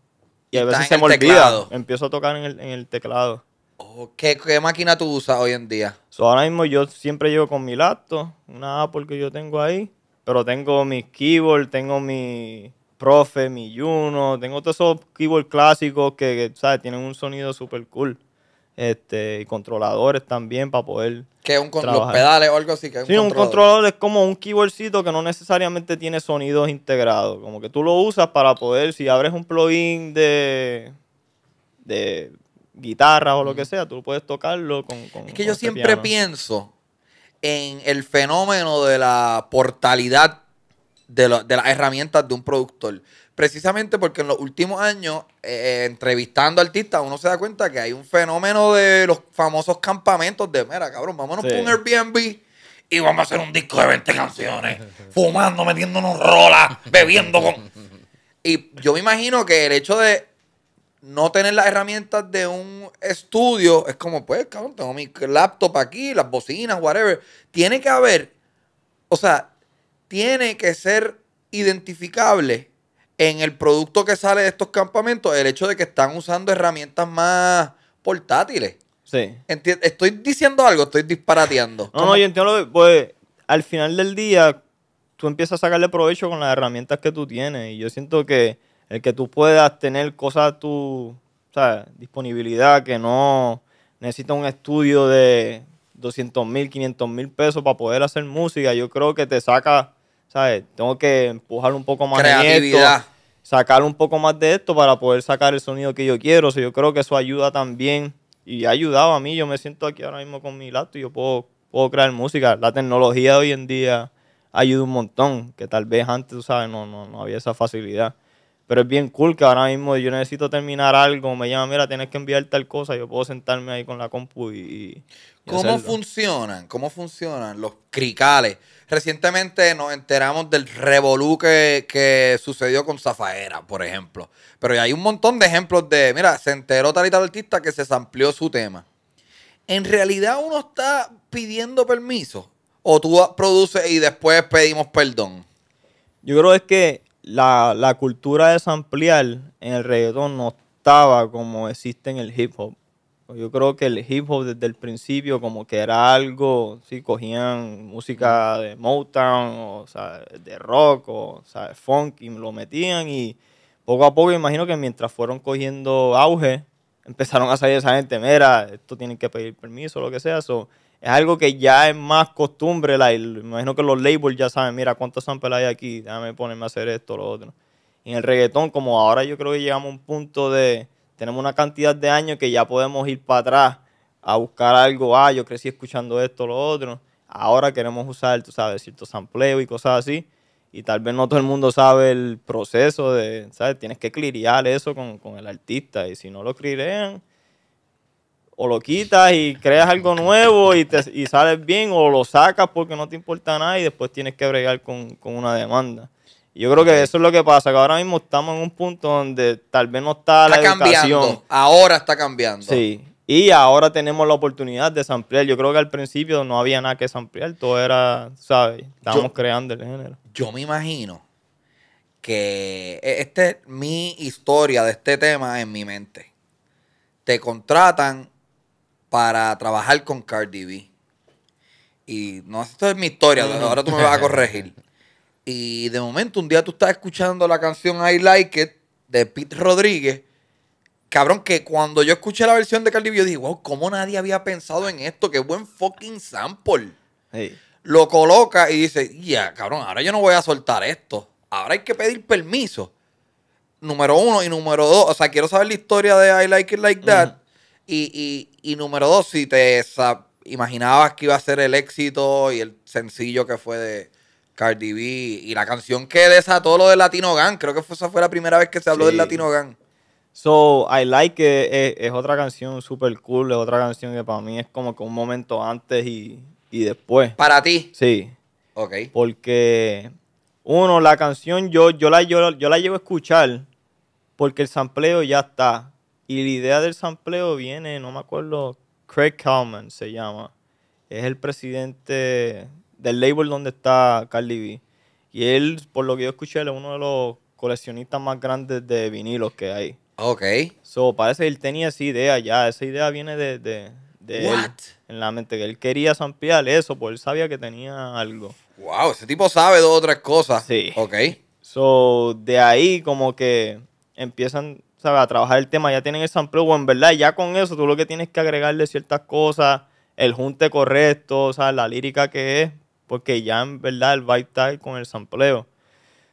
Speaker 2: Y
Speaker 1: Y
Speaker 2: a veces se me olvida. Empiezo a tocar en el, en el teclado.
Speaker 1: Oh, ¿qué, qué máquina tú usas hoy en día?
Speaker 2: So, ahora mismo yo siempre llevo con mi laptop, una Apple que yo tengo ahí. Pero tengo mis keyboards, tengo mi Profe, mi Juno, tengo todos esos keyboards clásicos que, que, ¿sabes? Tienen un sonido súper cool. Este, y controladores también para poder...
Speaker 1: ¿Qué un con los pedales o algo así? ¿Qué es
Speaker 2: Sí, un controlador es como un keyboardcito que no necesariamente tiene sonidos integrados. Como que tú lo usas para poder, si abres un plugin de, de guitarra o lo que sea, tú puedes tocarlo con... con
Speaker 1: Es que
Speaker 2: con
Speaker 1: yo
Speaker 2: ese
Speaker 1: siempre
Speaker 2: piano.
Speaker 1: pienso en el fenómeno de la portalidad de, lo- de las herramientas de un productor. Precisamente porque en los últimos años, eh, entrevistando artistas, uno se da cuenta que hay un fenómeno de los famosos campamentos de, mira, cabrón, vámonos
Speaker 2: Sí.
Speaker 1: por un Airbnb y vamos a hacer un disco de 20 canciones, fumando, metiéndonos rolas, bebiendo con... Y yo me imagino que el hecho de no tener las herramientas de un estudio es como, pues, cabrón, tengo mi laptop aquí, las bocinas, whatever. Tiene que haber, o sea, tiene que ser identificable en el producto que sale de estos campamentos el hecho de que están usando herramientas más portátiles.
Speaker 2: Sí.
Speaker 1: Enti- ¿Estoy diciendo algo? ¿Estoy disparateando?
Speaker 2: No,
Speaker 1: ¿Cómo?
Speaker 2: no, yo entiendo lo que, pues, al final del día, tú empiezas a sacarle provecho con las herramientas que tú tienes. Y yo siento que el que tú puedas tener cosas tu ¿sabes? disponibilidad, que no necesita un estudio de 200 mil, 500 mil pesos para poder hacer música, yo creo que te saca, ¿sabes? Tengo que empujar un poco más en
Speaker 1: Creatividad.
Speaker 2: esto, sacar un poco más de esto para poder sacar el sonido que yo quiero. O sea, yo creo que eso ayuda también y ha ayudado a mí. Yo me siento aquí ahora mismo con mi laptop y yo puedo, puedo crear música. La tecnología de hoy en día ayuda un montón, que tal vez antes, tú sabes, no, no, no había esa facilidad. Pero es bien cool que ahora mismo yo necesito terminar algo, me llaman, mira, tienes que enviar tal cosa, yo puedo sentarme ahí con la compu y... y
Speaker 1: ¿Cómo
Speaker 2: hacerlo.
Speaker 1: funcionan? ¿Cómo funcionan los cricales? Recientemente nos enteramos del revolú que, que sucedió con Zafaera, por ejemplo. Pero hay un montón de ejemplos de, mira, se enteró tal y tal artista que se amplió su tema. ¿En realidad uno está pidiendo permiso? ¿O tú produces y después pedimos perdón?
Speaker 2: Yo creo es que la, la cultura de samplear en el reggaetón no estaba como existe en el hip hop. Yo creo que el hip hop desde el principio como que era algo, sí, cogían música de Motown, o, sea, de rock, o, o sea, de funk, y lo metían y poco a poco imagino que mientras fueron cogiendo auge, empezaron a salir esa gente, mira, esto tienen que pedir permiso, lo que sea. So, es algo que ya es más costumbre. me imagino que los labels ya saben, mira, cuántos samples hay aquí, déjame ponerme a hacer esto, lo otro. En el reggaetón, como ahora yo creo que llegamos a un punto de, tenemos una cantidad de años que ya podemos ir para atrás a buscar algo, ah, yo crecí escuchando esto, lo otro. Ahora queremos usar, tú sabes, ciertos sampleos y cosas así. Y tal vez no todo el mundo sabe el proceso de, ¿sabes? Tienes que clirear eso con, con el artista. Y si no lo clirean, o lo quitas y creas algo nuevo y, te, y sales bien, o lo sacas porque no te importa nada y después tienes que bregar con, con una demanda. Y yo creo que eso es lo que pasa, que ahora mismo estamos en un punto donde tal vez no está, la
Speaker 1: Está cambiando.
Speaker 2: educación.
Speaker 1: Ahora está cambiando.
Speaker 2: Sí. Y ahora tenemos la oportunidad de samplear. Yo creo que al principio no había nada que samplear, todo era, ¿sabes? Estábamos
Speaker 1: Yo-
Speaker 2: creando el género.
Speaker 1: Yo me imagino que esta es mi historia de este tema en mi mente. Te contratan para trabajar con Cardi B. Y no, esto es mi historia, ahora tú me vas a corregir. Y de momento, un día tú estás escuchando la canción I Like It de Pete Rodríguez. Cabrón, que cuando yo escuché la versión de Cardi B, yo dije, wow, ¿cómo nadie había pensado en esto? Qué buen fucking sample
Speaker 2: Sí.
Speaker 1: lo coloca y dice, ya, cabrón, ahora yo no voy a soltar esto. Ahora hay que pedir permiso. Número uno y número dos. O sea, quiero saber la historia de I Like It Like That. y, y, y número dos, si te imaginabas que iba a ser el éxito y el sencillo que fue de Cardi B y la canción que desató lo del Latino Gang. Creo que fue- esa fue la primera vez que se habló
Speaker 2: Sí.
Speaker 1: del Latino Gang.
Speaker 2: So, I Like It es, es otra canción super cool, es otra canción que para mí es como que un momento antes y, y después.
Speaker 1: Para ti.
Speaker 2: Sí,
Speaker 1: Ok.
Speaker 2: porque uno, la canción yo, yo, la, yo, yo la llevo a escuchar porque el sampleo ya está. Y la idea del sampleo viene, no me acuerdo, Craig Kalman se llama. Es el presidente del label donde está Cardi B. Y él, por lo que yo escuché, él es uno de los coleccionistas más grandes de vinilos que hay.
Speaker 1: Ok.
Speaker 2: So, parece que él tenía esa idea ya. Esa idea viene de, de, de él en la mente. Que él quería ampliar eso, porque él sabía que tenía algo.
Speaker 1: Wow, ese tipo sabe dos o tres cosas.
Speaker 2: Sí.
Speaker 1: Ok.
Speaker 2: So, de ahí como que empiezan ¿sabes? a trabajar el tema. Ya tienen el sampleo. O en verdad, ya con eso, tú lo que tienes que agregarle ciertas cosas. El junte correcto, o sea, la lírica que es. Porque ya en verdad el vibe está con el sampleo.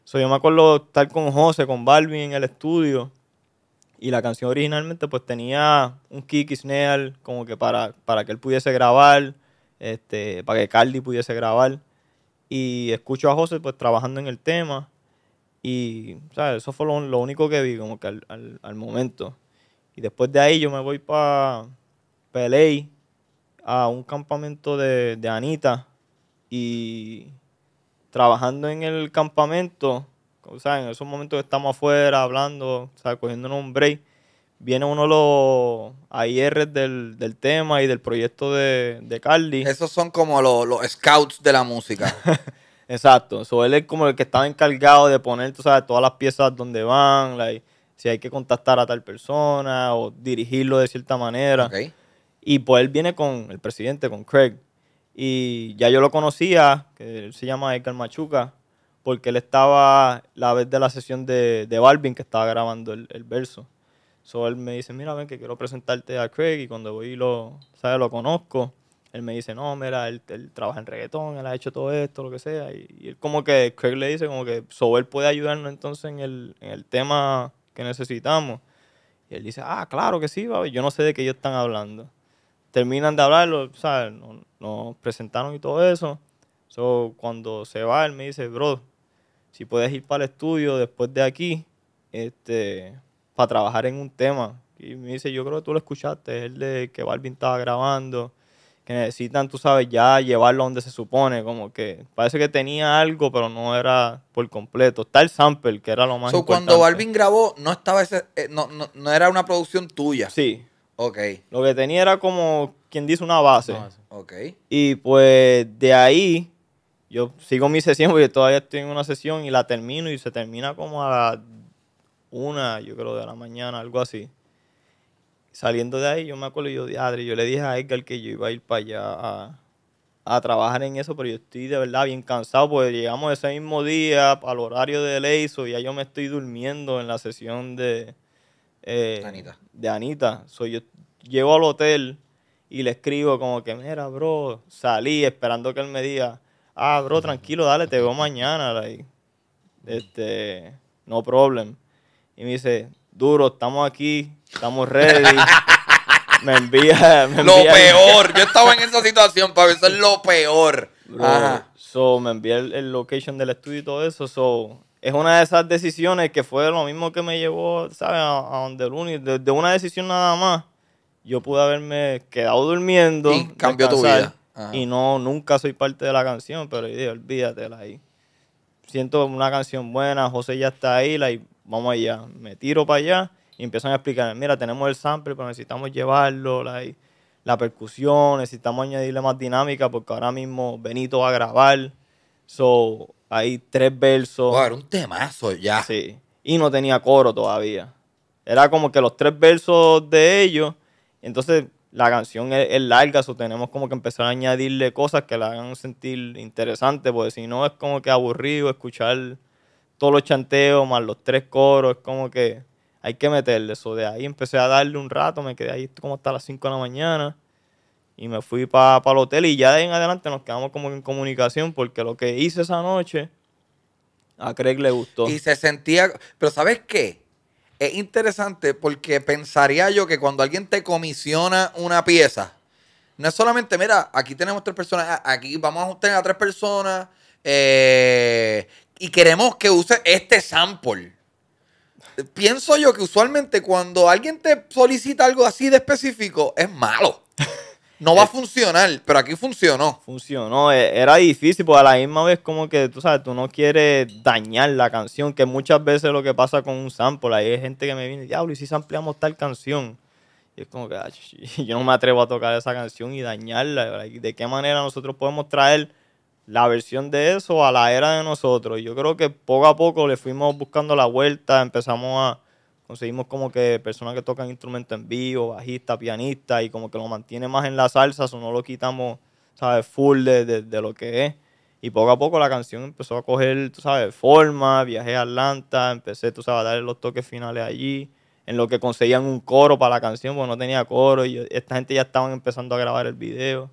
Speaker 2: So, yo me acuerdo estar con José, con Balvin en el estudio. Y la canción originalmente pues tenía un kick snare como que para, para que él pudiese grabar, este, para que Cardi pudiese grabar. Y escucho a José pues trabajando en el tema. Y. Eso fue lo, lo único que vi como que al, al- momento. Y después de ahí yo me voy para LA a un campamento de, de Anita. Y trabajando en el campamento, o sea, en esos momentos que estamos afuera hablando, o sea, cogiéndonos un break, viene uno de los AIR del, del tema y del proyecto de, de Cardi.
Speaker 1: Esos son como los, los scouts de la música.
Speaker 2: Exacto. So, él es como el que estaba encargado de poner, tú sabes, todas las piezas donde van, like, si hay que contactar a tal persona o dirigirlo de cierta manera. Y pues él viene con el presidente, con Craig. Y ya yo lo conocía, que él se llama Edgar Machuca, porque él estaba la vez de la sesión de, de Balvin que estaba grabando el, el verso. So él me dice, mira, ven que quiero presentarte a Craig y cuando voy lo, ¿sabes? lo conozco, él me dice, no, mira, él, él trabaja en reggaetón, él ha hecho todo esto, lo que sea. Y, y él como que, Craig le dice como que, so él puede ayudarnos entonces en el, en el tema que necesitamos. Y él dice, ah, claro que sí, baby. yo no sé de qué ellos están hablando terminan de hablarlo, ¿sabes? Nos, nos presentaron y todo eso. So, cuando se va, él me dice, bro, si puedes ir para el estudio después de aquí, este, para trabajar en un tema. Y me dice, yo creo que tú lo escuchaste, es el de que Balvin estaba grabando, que necesitan, tú sabes, ya llevarlo donde se supone, como que parece que tenía algo, pero no era por completo. Está el sample, que era lo más
Speaker 1: So,
Speaker 2: importante.
Speaker 1: cuando Balvin grabó, no estaba ese, eh, no, no, no era una producción tuya.
Speaker 2: Sí,
Speaker 1: Ok,
Speaker 2: lo que tenía era como, quien dice, una base.
Speaker 3: No,
Speaker 1: ok.
Speaker 2: Y pues de ahí yo sigo mi sesión porque todavía estoy en una sesión y la termino y se termina como a las una, yo creo, de la mañana, algo así. Saliendo de ahí, yo me acuerdo, yo, "Diadre", yo le dije a Edgar que yo iba a ir para allá a, a trabajar en eso, pero yo estoy de verdad bien cansado porque llegamos ese mismo día al horario de Leizo y ya yo me estoy durmiendo en la sesión de, eh,
Speaker 1: Anita.
Speaker 2: de Anita. So, yo llego al hotel y le escribo como que, mira, bro, salí esperando que él me diga, ah, bro, tranquilo, dale, te veo mañana. like, este, no problem. Y me dice, duro, estamos aquí, estamos ready. me envía, me
Speaker 1: Lo
Speaker 2: envía-
Speaker 1: peor. Yo estaba en esa situación, para eso es lo peor.
Speaker 2: Bro,
Speaker 1: Ajá.
Speaker 2: So, me envía el, el location del estudio y todo eso. So, es una de esas decisiones que fue lo mismo que me llevó, ¿sabes? A, a donde el uni, de, de una decisión nada más. yo pude haberme quedado durmiendo.
Speaker 1: Y cambió tu vida. Ajá.
Speaker 2: Y no, nunca soy parte de la canción, pero yo dije, olvídatela ahí. Siento una canción buena, José ya está ahí, like, vamos allá. Me tiro para allá y empiezan a explicar, mira, tenemos el sample, pero necesitamos llevarlo, like, la percusión, necesitamos añadirle más dinámica porque ahora mismo Benito va a grabar. So, hay tres versos.
Speaker 1: Wow, era un temazo ya.
Speaker 2: Sí. Y no tenía coro todavía. Era como que los tres versos de ellos. Entonces la canción es, es larga, tenemos como que empezar a añadirle cosas que la hagan sentir interesante, porque si no es como que aburrido escuchar todos los chanteos más los tres coros, es como que hay que meterle eso. De ahí empecé a darle un rato, me quedé ahí como hasta las 5 de la mañana y me fui para el hotel y ya de en adelante nos quedamos como en comunicación porque lo que hice esa noche a Craig le gustó.
Speaker 1: Y se sentía. Pero ¿sabes qué? Es interesante porque pensaría yo que cuando alguien te comisiona una pieza, no es solamente, mira, aquí tenemos tres personas, a- aquí vamos a tener a tres personas eh, y queremos que use este sample. Pienso yo que usualmente cuando alguien te solicita algo así de específico, es malo. No va a funcionar, pero aquí funcionó.
Speaker 2: funcionó. E- Era difícil, porque a la misma vez como que, tú sabes, tú no quieres dañar la canción, que muchas veces lo que pasa con un sample, ahí hay gente que me viene, diablo, y si sampleamos tal canción. Y es como que, "Ach, yo no me atrevo a tocar esa canción y dañarla. ¿verdad? ¿Y ¿De qué manera nosotros podemos traer la versión de eso a la era de nosotros? Y yo creo que poco a poco le fuimos buscando la vuelta, empezamos a conseguimos como que personas que tocan instrumentos en vivo, bajista, pianista, y como que lo mantiene más en la salsa, o no lo quitamos, ¿sabes? Full de, de- de lo que es. Y poco a poco la canción empezó a coger, tú sabes, forma, viajé a Atlanta, empecé, tú sabes, a darle los toques finales allí, en lo que conseguían un coro para la canción, porque no tenía coro, y yo- esta gente ya estaban empezando a grabar el video.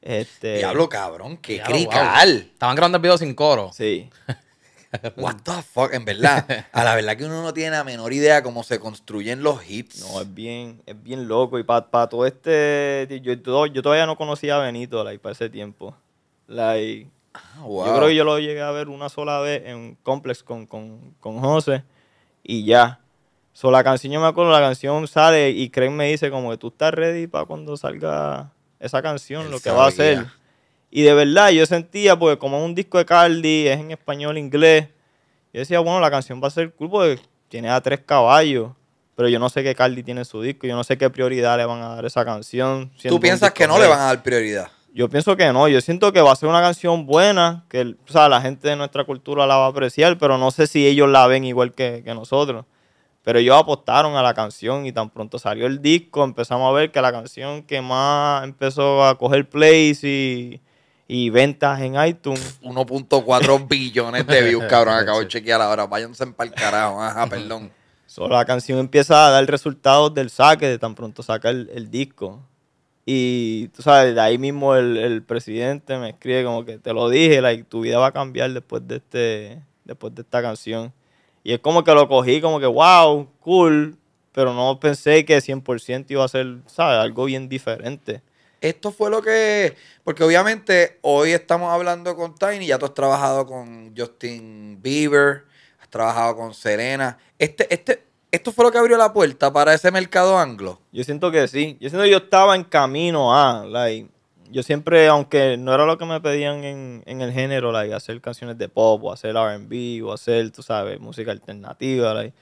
Speaker 2: Este,
Speaker 1: Diablo, cabrón, qué
Speaker 3: Diablo,
Speaker 1: crical.
Speaker 3: Estaban grabando el video sin coro.
Speaker 2: Sí.
Speaker 1: What the fuck, en verdad. A la verdad que uno no tiene la menor idea cómo se construyen los hits.
Speaker 2: No, es bien, es bien loco. Y para todo este. Yo, yo todavía no conocía a Benito like, para ese tiempo. Like,
Speaker 1: Ah, wow.
Speaker 2: Yo creo que yo lo llegué a ver una sola vez en un complex con, con, con José y ya. So, la canción, yo me acuerdo, la canción sale y Craig me dice como que tú estás ready para cuando salga esa canción,
Speaker 1: Él
Speaker 2: lo que va a hacer. Y de verdad yo sentía, porque como es un disco de Cardi, es en español, inglés, yo decía, bueno, la canción va a ser cool porque tiene a tres caballos. Pero yo no sé qué Cardi tiene en su disco, yo no sé qué prioridad le van a dar a esa canción.
Speaker 1: ¿Tú piensas que no le van a dar prioridad?
Speaker 2: Yo pienso que no, yo siento que va a ser una canción buena, que o sea, la gente de nuestra cultura la va a apreciar, pero no sé si ellos la ven igual que, que nosotros. Pero ellos apostaron a la canción y tan pronto salió el disco, empezamos a ver que la canción que más empezó a coger plays y, y ventas en iTunes
Speaker 1: 1.4 billones de views, cabrón. Acabo de chequear ahora. Váyanse para el carajo. Ajá, perdón.
Speaker 2: So, la canción empieza a dar resultados del saque, de tan pronto saca el, el disco. Y tú sabes, de ahí mismo el, el presidente me escribe como que te lo dije, like, tu vida va a cambiar después de este, después de esta canción. Y es como que lo cogí como que, wow, cool, pero no pensé que 100% iba a ser, ¿sabes? Algo bien diferente.
Speaker 1: Esto fue lo que. Porque obviamente hoy estamos hablando con Tiny. Ya tú has trabajado con Justin Bieber. Has trabajado con Serena. Este, este, esto fue lo que abrió la puerta para ese mercado anglo.
Speaker 2: Yo siento que sí. Yo siento que yo estaba en camino a, like, yo siempre, aunque no era lo que me pedían en, en el género, like, hacer canciones de pop o hacer R&B o hacer, tú sabes, música alternativa, like,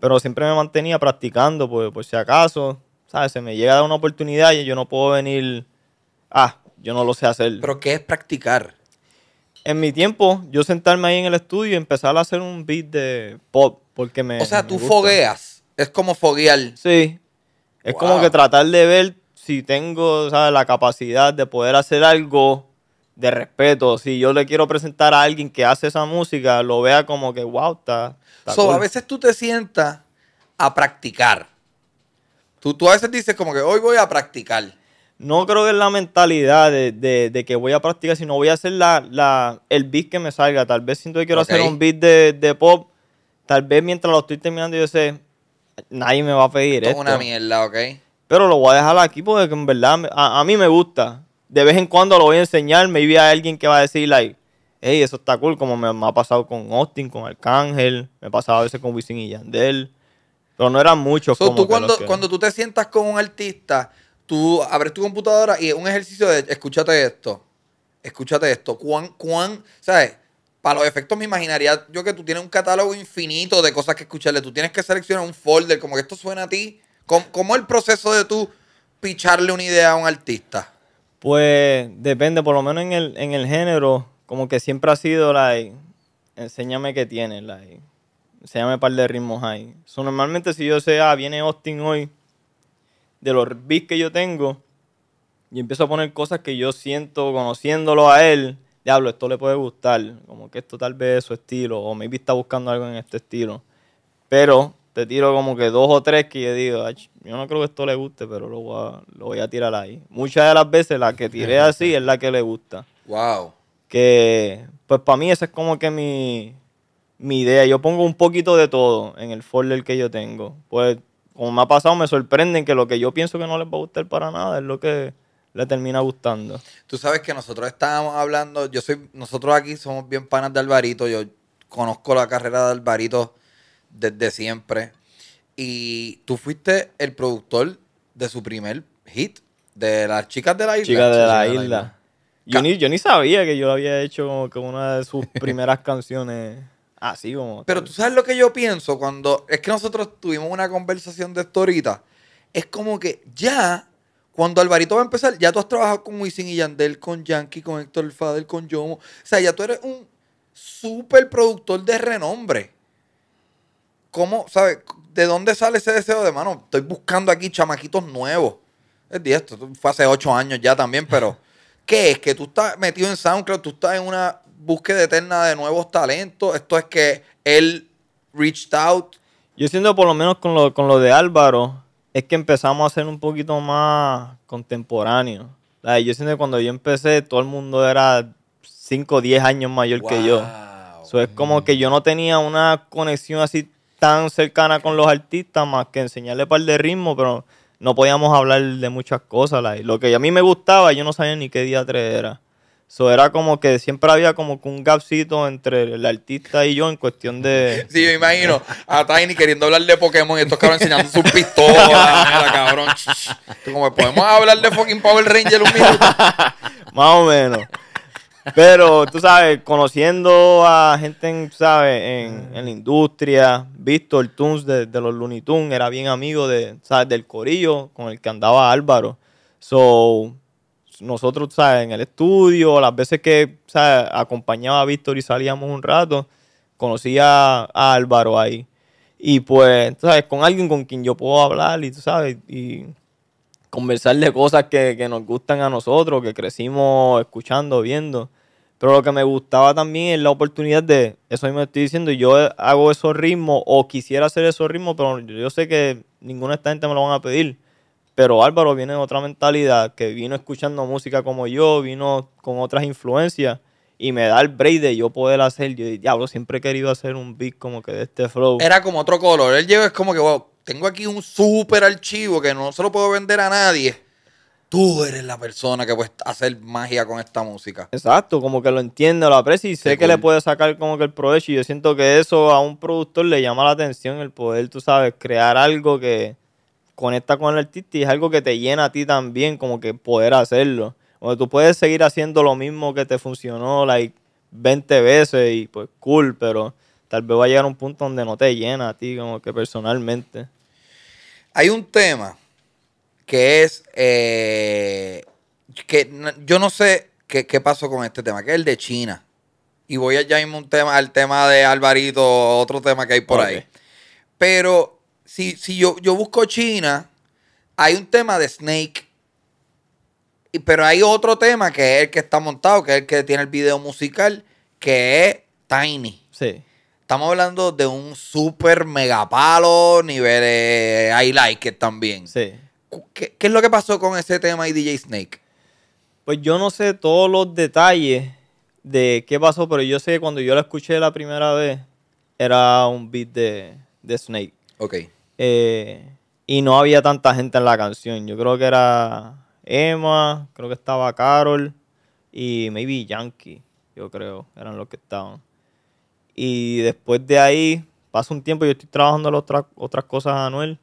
Speaker 2: pero siempre me mantenía practicando por, por si acaso, ¿sabes? Se me llega a dar una oportunidad y yo no puedo venir, ah, yo no lo sé hacer.
Speaker 1: Pero ¿qué es practicar?
Speaker 2: en mi tiempo, yo sentarme ahí en el estudio y empezar a hacer un beat de pop, porque me
Speaker 1: O sea,
Speaker 2: me
Speaker 1: tú
Speaker 2: gusta.
Speaker 1: fogueas. Es como foguear.
Speaker 2: Sí. Es
Speaker 1: Wow.
Speaker 2: como que tratar de ver si tengo ¿sabes? la capacidad de poder hacer algo de respeto. Si yo le quiero presentar a alguien que hace esa música, lo vea como que, wow, está. está
Speaker 1: So,
Speaker 2: cool".
Speaker 1: a veces tú te sientas a practicar. Tú, tú a veces dices como que hoy voy a practicar.
Speaker 2: No creo que es la mentalidad de, de- de que voy a practicar, sino voy a hacer la, la- el beat que me salga. Tal vez siento que quiero hacer un beat de, de pop. Tal vez mientras lo estoy terminando yo sé, nadie me va a pedir
Speaker 1: Esto es una mierda, ¿ok?
Speaker 2: Pero lo voy a dejar aquí porque en verdad a, a mí me gusta. De vez en cuando lo voy a enseñar. Me vi a alguien que va a decir, like, hey, eso está cool. Como me, me ha pasado con Austin, con Arcángel. Me ha pasado a veces con Wisin y Yandel. Pero no eran muchos.
Speaker 1: So,
Speaker 2: como
Speaker 1: tú cuando,
Speaker 2: que-
Speaker 1: cuando tú te sientas con un artista, tú abres tu computadora y es un ejercicio de escúchate esto, escúchate esto. ¿Cuán, cuán, sabes? Para los efectos me imaginaría yo que tú tienes un catálogo infinito de cosas que escucharle. Tú tienes que seleccionar un folder, como que esto suena a ti. ¿Cómo, cómo es el proceso de tú picharle una idea a un artista?
Speaker 2: Pues depende, por lo menos en el, en el género, como que siempre ha sido, like, enséñame qué tienes, like, enséñame un par de ritmos ahí. So, normalmente si yo sé, ah, viene Austin hoy, de los beats que yo tengo, y empiezo a poner cosas que yo siento conociéndolo a él, diablo, esto le puede gustar, como que esto tal vez es su estilo, o maybe está buscando algo en este estilo. Pero te tiro como que dos o tres que yo digo, "Ach, yo no creo que esto le guste, pero lo voy a, lo voy a tirar ahí. Muchas de las veces la que tiré así es la que le gusta.
Speaker 1: Wow.
Speaker 2: Que, pues para mí esa es como que mi, mi idea. Yo pongo un poquito de todo en el folder que yo tengo. Pues, como me ha pasado, me sorprenden que lo que yo pienso que no les va a gustar para nada es lo que le termina gustando.
Speaker 1: Tú sabes que nosotros estábamos hablando, yo soy, nosotros aquí somos bien panas de Alvarito, yo conozco la carrera de Alvarito desde siempre. Y tú fuiste el productor de su primer hit, de las chicas de la isla.
Speaker 2: Chica de
Speaker 1: Sí,
Speaker 2: la
Speaker 1: Chicas
Speaker 2: isla. Yo ni, yo ni sabía que yo había hecho como que una de sus primeras canciones así como...
Speaker 1: Pero tú sabes lo que yo pienso cuando, es que nosotros tuvimos una conversación de esto ahorita, es como que ya, cuando Alvarito va a empezar, ya tú has trabajado con Wisin y Yandel, con Yankee, con Héctor Fader, con Yomo. O sea, ya tú eres un super productor de renombre. ¿Cómo, sabes? ¿De dónde sale ese deseo de mano? Estoy buscando aquí chamaquitos nuevos. Es de esto, fue hace ocho años ya también, pero ¿qué es? Que tú estás metido en SoundCloud, tú estás en una búsqueda eterna de nuevos talentos. Esto es que él reached out.
Speaker 2: Yo siento por lo menos con lo, con lo de Álvaro, es que empezamos a ser un poquito más contemporáneos. Like, yo siento que cuando yo empecé, todo el mundo era 5 o 10 años mayor que yo.
Speaker 1: Wow.
Speaker 2: So, es como que yo no tenía una conexión así tan cercana con los artistas, más que enseñarle un par de ritmos, pero no podíamos hablar de muchas cosas. like. Lo que a mí me gustaba, yo no sabía ni qué día 3 era. So, era como que siempre había como que un gapcito entre el artista y yo en cuestión de...
Speaker 1: Sí, me imagino a Tiny queriendo hablar de Pokémon y estos cabrones enseñando sus pistolas. Mira, cabrón. Como, ¿podemos hablar de fucking Power Ranger un minuto?
Speaker 2: Más o menos. Pero, tú sabes, conociendo a gente, en, ¿sabes? En, en la industria, Víctor Tunes de, de los Looney Tunes, era bien amigo de, ¿sabes? del corillo con el que andaba Álvaro. So, nosotros, ¿sabes? En el estudio, las veces que, ¿sabes? Acompañaba a Víctor y salíamos un rato, conocía a Álvaro ahí. Y pues, ¿sabes? Con alguien con quien yo puedo hablar y, sabes, y conversar de cosas que, que nos gustan a nosotros, que crecimos escuchando, viendo. Pero lo que me gustaba también es la oportunidad de, eso mismo estoy diciendo, yo hago esos ritmos o quisiera hacer esos ritmos, pero yo sé que ninguna de esta gente me lo van a pedir. Pero Álvaro viene de otra mentalidad, que vino escuchando música como yo, vino con otras influencias y me da el break de yo poder hacer. Yo diablo, siempre he querido hacer un beat como que de este flow.
Speaker 1: Era como otro color. Él llega es como que, wow, tengo aquí un super archivo que no se lo puedo vender a nadie. Tú eres la persona que puede hacer magia con esta música.
Speaker 2: Exacto, como que lo entiende, lo aprecia y sé
Speaker 1: Qué
Speaker 2: que le puede sacar como que el provecho. Y yo siento que eso a un productor le llama la atención, el poder, tú sabes, crear algo que conecta con el artista y es algo que te llena a ti también, como que poder hacerlo. O tú puedes seguir haciendo lo mismo que te funcionó, like, 20 veces y pues cool, pero tal vez va a llegar a un punto donde no te llena a ti, como que personalmente.
Speaker 1: Hay un tema que es eh, que yo no sé qué, qué pasó con este tema, que es el de China. Y voy a ya mismo un tema, al tema de Alvarito, otro tema que hay por ahí. Pero si, si yo, yo busco China, hay un tema de Snake. Pero hay otro tema que es el que está montado, que es el que tiene el video musical, que es Tiny.
Speaker 2: Sí.
Speaker 1: Estamos hablando de un super megapalo, nivel de I Like It también.
Speaker 2: Sí.
Speaker 1: ¿Qué, qué es lo que pasó con ese tema y DJ Snake?
Speaker 2: Pues yo no sé todos los detalles de qué pasó, pero yo sé que cuando yo la escuché la primera vez era un beat de, de Snake.
Speaker 1: Ok.
Speaker 2: Eh, y no había tanta gente en la canción. Yo creo que era Emma, creo que estaba Carol y maybe Yankee, yo creo, eran los que estaban. Y después de ahí pasa un tiempo y yo estoy trabajando en otras otras cosas a Anuel.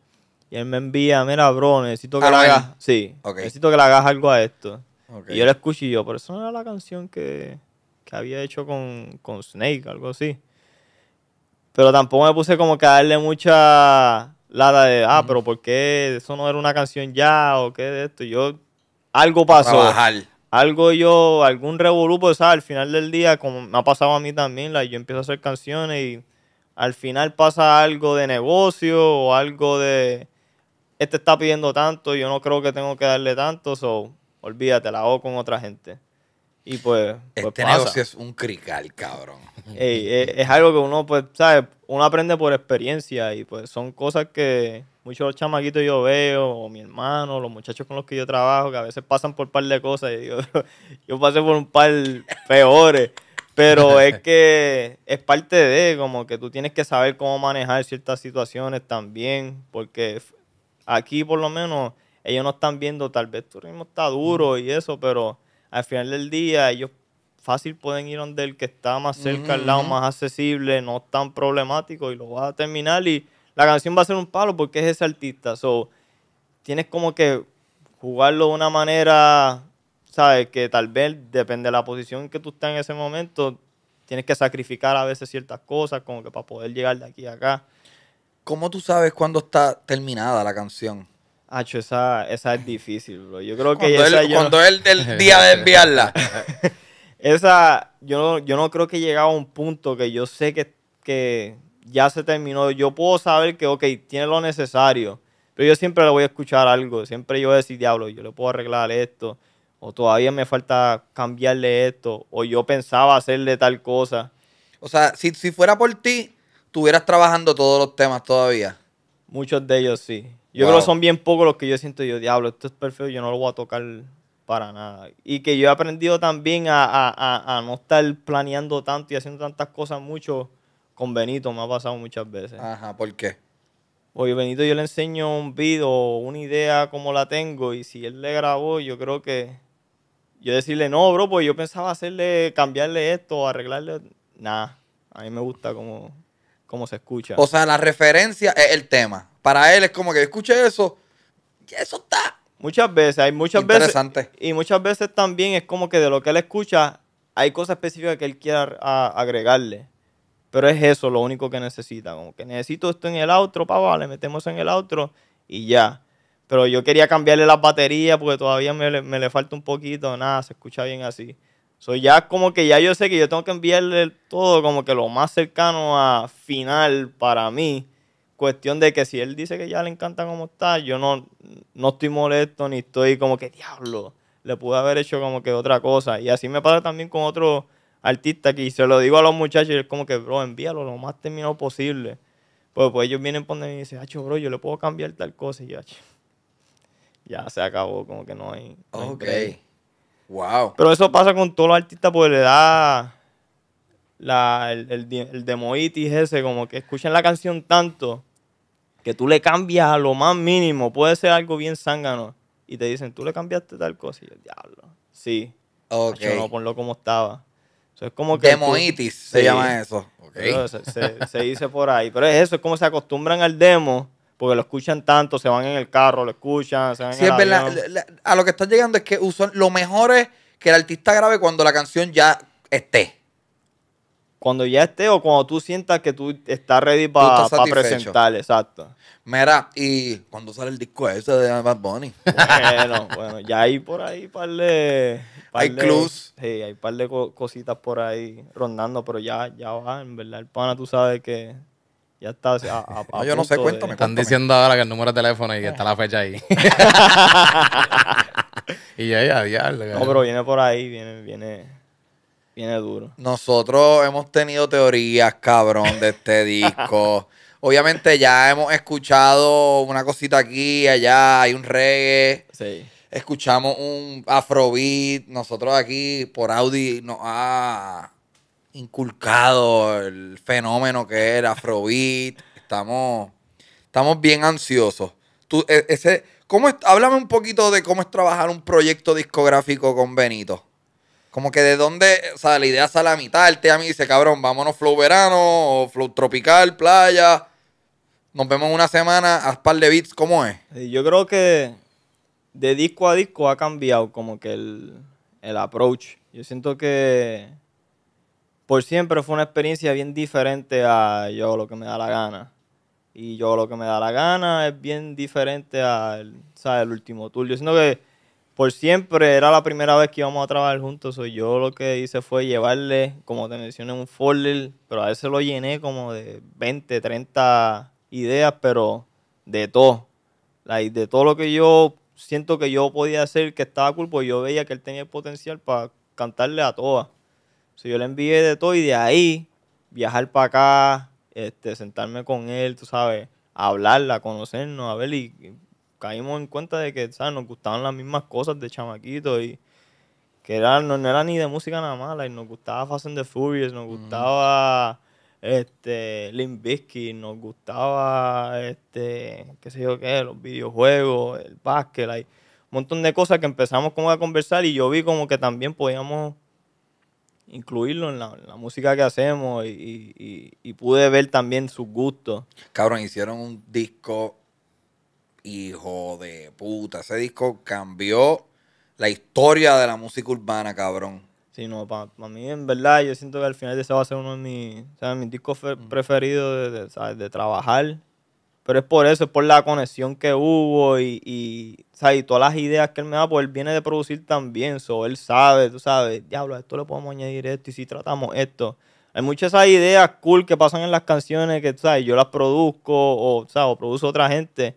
Speaker 2: Y él me envía, mira, bro, necesito que le hagas. Sí, necesito que le hagas algo a esto. Y yo lo escucho y yo, pero eso no era la canción que, que había hecho con, con Snake, algo así. Pero tampoco me puse como que a darle mucha lata de, ah, pero ¿por qué eso no era una canción ya o qué de esto? Yo, algo pasó.
Speaker 1: Trabajar.
Speaker 2: Algo yo, algún revolú, pues, ¿sabes? Al final del día, como me ha pasado a mí también, like, yo empiezo a hacer canciones y al final pasa algo de negocio o algo de, este está pidiendo tanto, yo no creo que tengo que darle tanto, so, olvídate, la hago con otra gente. Y pues, pues
Speaker 1: Este
Speaker 2: pasa.
Speaker 1: negocio es un crical, cabrón.
Speaker 2: Ey, es, es algo que uno, pues, ¿sabes? Uno aprende por experiencia y pues son cosas que muchos chamaquitos yo veo, o mi hermano, los muchachos con los que yo trabajo, que a veces pasan por un par de cosas y digo, yo pasé por un par peores. Pero es que es parte de, como que tú tienes que saber cómo manejar ciertas situaciones también, porque aquí por lo menos ellos no están viendo, tal vez tu ritmo está duro y eso, pero al final del día ellos fácil pueden ir donde el que está más cerca, al lado, más accesible, no tan problemático y lo vas a terminar y la canción va a ser un palo porque es ese artista. So, tienes como que jugarlo de una manera, ¿sabes? Que tal vez depende de la posición que tú estás en ese momento, tienes que sacrificar a veces ciertas cosas como que para poder llegar de aquí a acá.
Speaker 1: ¿Cómo tú sabes cuándo está terminada la canción?
Speaker 2: Hacho, esa, esa es difícil, bro. Yo creo que
Speaker 1: Cuando,
Speaker 2: esa
Speaker 1: él-
Speaker 2: yo-
Speaker 1: cuando es el, el día de enviarla.
Speaker 2: Esa, yo no, yo no creo que he llegado a un punto que yo sé que, que ya se terminó. Yo puedo saber que, ok, tiene lo necesario, pero yo siempre le voy a escuchar algo. Siempre yo voy a decir, diablo, yo le puedo arreglar esto, o todavía me falta cambiarle esto, o yo pensaba hacerle tal cosa.
Speaker 1: O sea, si, si fuera por ti, estuvieras trabajando todos los temas todavía.
Speaker 2: Muchos de ellos sí. Yo
Speaker 1: Wow.
Speaker 2: creo que son bien pocos los que yo siento, yo, diablo, esto es perfecto, yo no lo voy a tocar para nada. Y que yo he aprendido también a, a- a- a no estar planeando tanto y haciendo tantas cosas mucho con Benito, me ha pasado muchas veces.
Speaker 1: Ajá, ¿por qué?
Speaker 2: Oye, Benito yo le enseño un video una idea como la tengo y si él le grabó, yo creo que yo decirle, no, bro, pues yo pensaba hacerle, cambiarle esto arreglarle. Nada, a mí me gusta como, como se escucha.
Speaker 1: O sea, la referencia es el tema. Para él es como que escuche eso. Y eso está.
Speaker 2: Muchas veces, hay muchas veces.
Speaker 1: Interesante.
Speaker 2: Y muchas veces también es como que de lo que él escucha, hay cosas específicas que él quiera a- agregarle. Pero es eso lo único que necesita. Como que necesito esto en el outro, pa, le metemos en el outro y ya. Pero yo quería cambiarle las baterías porque todavía me, me le falta un poquito. Nada, se escucha bien así. So ya como que ya yo sé que yo tengo que enviarle todo como que lo más cercano a final para mí. Cuestión de que si él dice que ya le encanta como está, yo no, no estoy molesto ni estoy como que diablo. Le pude haber hecho como que otra cosa. Y así me pasa también con otro artista que se lo digo a los muchachos y es como que, bro, envíalo lo más terminado posible. Pues, pues ellos vienen por mí y dicen, hacho, bro, yo le puedo cambiar tal cosa. Y yo, "Acho, ya se acabó, como que no hay. no hay
Speaker 1: Ok.
Speaker 2: break".
Speaker 1: Wow.
Speaker 2: Pero eso pasa con todos los artistas porque le da la, el, el, demoitis ese, como que escuchan la canción tanto que tú le cambias a lo más mínimo. Puede ser algo bien zángano. Y te dicen, tú le cambiaste tal cosa. Y yo, diablo. Sí.
Speaker 1: Ok.
Speaker 2: Hacho, no, ponlo como estaba. Eso es como que. tú-
Speaker 1: Demoitis se
Speaker 2: Sí.
Speaker 1: llama eso. Ok.
Speaker 2: Pero se, se- se dice por ahí. Pero es eso, es como se acostumbran al demo. Porque lo escuchan tanto, se van en el carro, lo escuchan, se van en el
Speaker 1: es verdad.
Speaker 2: avión.
Speaker 1: La- la- A lo que estás llegando es que usan, lo mejor es que el artista grabe cuando la canción ya esté.
Speaker 2: Cuando ya esté o cuando tú sientas que tú estás ready para presentar, exacto.
Speaker 1: Mira, y cuando sale el disco ese de Bad Bunny.
Speaker 2: Bueno, bueno, ya hay por ahí par de... par
Speaker 1: Hay
Speaker 2: de-
Speaker 1: clues.
Speaker 2: Sí, hay par de co- cositas por ahí rondando, pero ya, ya va, en verdad, el pana tú sabes que ya está a, a- a
Speaker 1: No, yo no sé,
Speaker 2: punto de-
Speaker 1: cuéntame.
Speaker 3: Están diciendo ahora que el número de teléfono y que está la fecha ahí. y yo, ya, diablo.
Speaker 2: No, pero viene por ahí, viene, viene, viene duro.
Speaker 1: Nosotros hemos tenido teorías, cabrón, de este disco. Obviamente ya hemos escuchado una cosita aquí, allá, hay un reggae.
Speaker 2: Sí.
Speaker 1: Escuchamos un afrobeat. Nosotros aquí por Audi nos ha inculcado el fenómeno que era afrobeat. Estamos, estamos bien ansiosos. Tú, e- ese, ¿cómo háblame un poquito de cómo es trabajar un proyecto discográfico con Benito. Como que de dónde, o sea, la idea sale a mitad. El a mí dice, cabrón, vámonos flow verano o flow tropical, playa. Nos vemos una semana, haz par de beats, ¿cómo es?
Speaker 2: Yo creo que de disco a disco ha cambiado como que el, el approach. Yo siento que por siempre fue una experiencia bien diferente a yo lo que me da la gana. Y yo lo que me da la gana es bien diferente al el último tour. Yo siento que por siempre era la primera vez que íbamos a trabajar juntos. Yo lo que hice fue llevarle, como te mencioné, un folder, pero a veces lo llené como de 20, 30 ideas, pero de todo. de todo lo que yo siento que yo podía hacer, que estaba cool, pues yo veía que él tenía el potencial para cantarle a todas. So, yo le envié de todo y de ahí viajar para acá, este, sentarme con él, tú sabes, hablarla, conocernos, a ver, y caímos en cuenta de que ¿sabes? nos gustaban las mismas cosas de chamaquito y que era, no, era ni de música nada mala, y nos gustaba Fast and the Furious, nos gustaba este Limp Bizkit, nos gustaba este, qué sé yo qué, los videojuegos, el básquet, hay un montón de cosas que empezamos como a conversar y yo vi como que también podíamos incluirlo en la, música que hacemos y, pude ver también sus gustos.
Speaker 1: Cabrón, hicieron un disco, hijo de puta. Ese disco cambió la historia de la música urbana, cabrón.
Speaker 2: Sí, no, para mí en verdad yo siento que al final ese va a ser uno de mis, mis discos preferidos de, de trabajar pero es por eso, es por la conexión que hubo y, y, y todas las ideas que él me da, pues él viene de producir también. So, él sabe, tú sabes, diablo, a esto le podemos añadir esto y si tratamos esto. Hay muchas esas ideas cool que pasan en las canciones que, ¿sabes? Yo las produzco o, ¿sabes? o produce otra gente.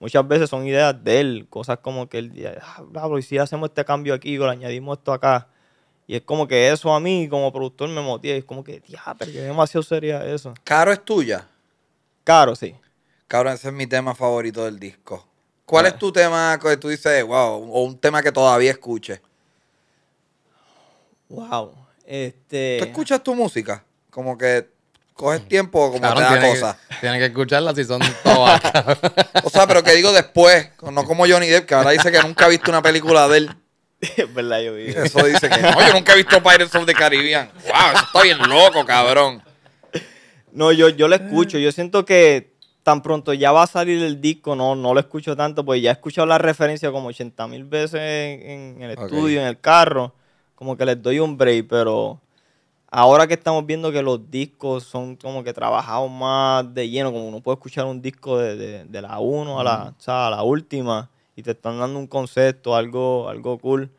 Speaker 2: Muchas veces son ideas de él, cosas como que él dice, ah, y si hacemos este cambio aquí o le añadimos esto acá. Y es como que eso a mí como productor me motiva. Y es como que, diablo, que demasiado sería eso.
Speaker 1: ¿Caro es tuya?
Speaker 2: Caro, sí.
Speaker 1: Cabrón, ese es mi tema favorito del disco. ¿Cuál es tu tema que tú dices, wow, o un tema que todavía escuches?
Speaker 2: Wow. Este...
Speaker 1: ¿Tú escuchas tu música? Como que coges tiempo como te da cosas.
Speaker 3: Tienes que escucharla si son todas.
Speaker 1: o sea, pero que digo después, no como Johnny Depp, que ahora dice que nunca ha visto una película de él.
Speaker 2: Es verdad, yo vi.
Speaker 1: Eso dice que no, yo nunca he visto Pirates of the Caribbean. Wow, eso está bien loco, cabrón.
Speaker 2: No, yo, yo lo escucho. Yo siento que tan pronto ya va a salir el disco, no, no lo escucho tanto, pues ya he escuchado la referencia como 80 mil veces en, el estudio, en el carro, como que les doy un break, pero ahora que estamos viendo que los discos son como que trabajados más de lleno, como uno puede escuchar un disco de, la 1 a la, a la última y te están dando un concepto, algo, algo cool.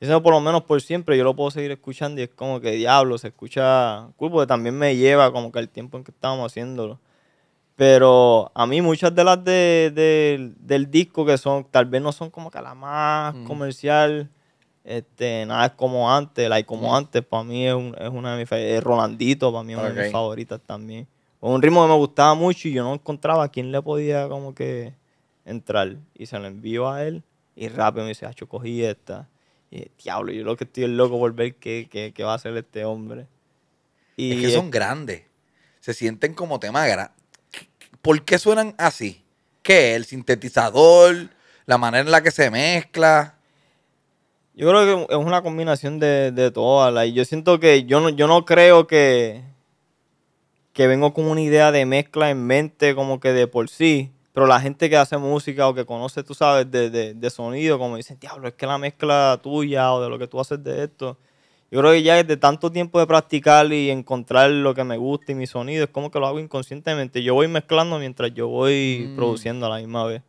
Speaker 2: Eso por lo menos por siempre yo lo puedo seguir escuchando y es como que diablo, se escucha cool porque también me lleva como que el tiempo en que estábamos haciéndolo. Pero a mí muchas de las de, del disco que son, tal vez no son como que la más mm. comercial, este, nada es como antes, la como mm. antes, para mí es, una de mis favoritas. Rolandito, para mí es una de mis favoritas también. un ritmo que me gustaba mucho y yo no encontraba a quién le podía como que entrar. Y se lo envío a él y rápido me dice, yo cogí esta. Y diablo, yo lo que estoy loco por ver qué, qué, va a hacer este hombre.
Speaker 1: Y es que son grandes. Se sienten como temas grandes ¿Por qué suenan así? ¿Qué? ¿El sintetizador? ¿La manera en la que se mezcla?
Speaker 2: Yo creo que es una combinación de, de todas. Y yo siento que yo no, yo no creo que, que vengo con una idea de mezcla en mente como que de por sí. Pero la gente que hace música o que conoce, tú sabes, de, de sonido, como dicen, diablo, es que la mezcla tuya o de lo que tú haces de esto yo creo que ya desde tanto tiempo de practicar y encontrar lo que me gusta y mi sonido, es como que lo hago inconscientemente. Yo voy mezclando mientras yo voy mm. produciendo a la misma vez.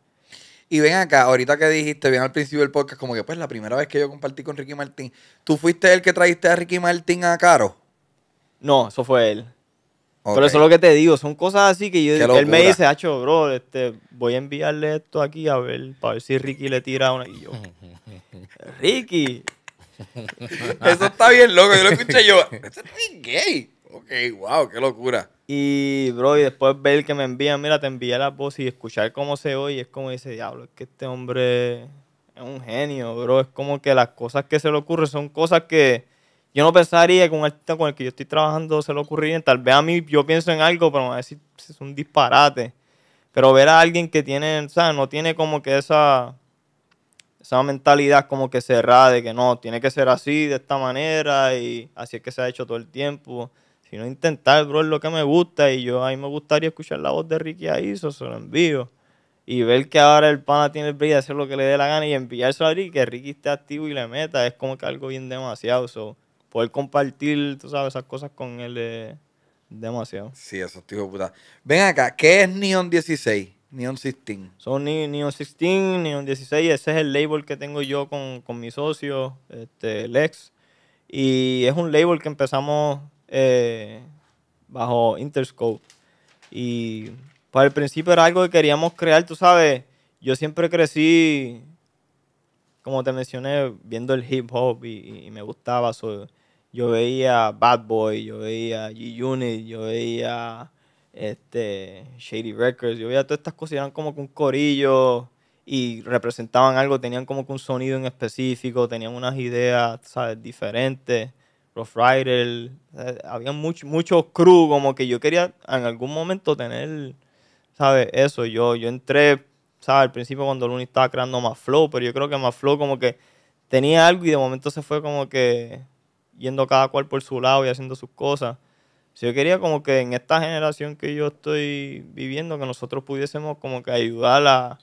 Speaker 1: Y ven acá, ahorita que dijiste, bien al principio del podcast, como que pues la primera vez que yo compartí con Ricky Martín, ¿tú fuiste el que trajiste a Ricky Martín a Caro?
Speaker 2: No, eso fue él. Pero eso es lo que te digo, son cosas así que yo él me dice, Hacho, bro, este, voy a enviarle esto aquí a ver, para ver si Ricky le tira una. Y yo, Ricky,
Speaker 1: Eso está bien loco. Yo lo escuché yo. Esto es gay. Ok, wow, qué locura.
Speaker 2: Y, bro, y después ver que me envían, mira, te envía la voz y escuchar cómo se oye, es como dice, diablo, es que este hombre es un genio, bro. Es como que las cosas que se le ocurren son cosas que yo no pensaría que un artista con el que yo estoy trabajando se le ocurriría. Tal vez a mí yo pienso en algo, pero me va a decir, es un disparate. Pero ver a alguien que tiene, o sea, no tiene como que esa esa mentalidad como que cerrada de que no, tiene que ser así, de esta manera, y así es que se ha hecho todo el tiempo. Sino intentar, bro, es lo que me gusta, y yo a mí me gustaría escuchar la voz de Ricky ahí, eso se lo envío. Y ver que ahora el pana tiene el brillo de hacer lo que le dé la gana y enviárselo a Ricky, que Ricky esté activo y le meta, es como que algo bien demasiado. So, poder compartir, tú sabes, esas cosas con él es demasiado.
Speaker 1: Sí, eso estoy puta. Ven acá, ¿qué es Neon 16? Neon 16.
Speaker 2: Son Neon 16, Neon 16, ese es el label que tengo yo con, con mi socio, este, Lex. Y es un label que empezamos eh, bajo Interscope. Y para el principio era algo que queríamos crear, tú sabes, yo siempre crecí, como te mencioné, viendo el hip hop y, y me gustaba. so, yo veía Bad Boy, yo veía G-Unit, yo veía este, Shady Records, yo veía todas estas cosas, y eran como que un corillo y representaban algo, tenían como que un sonido en específico, tenían unas ideas, ¿sabes? Diferentes. Rough Rider, eh, había mucho, muchos crew, como que yo quería en algún momento tener, ¿sabes? Eso, yo, yo entré, ¿sabes? Al principio cuando Looney estaba creando más flow, pero yo creo que más flow como que tenía algo y de momento se fue como que yendo cada cual por su lado y haciendo sus cosas. Si yo quería como que en esta generación que yo estoy viviendo, que nosotros pudiésemos como que ayudar a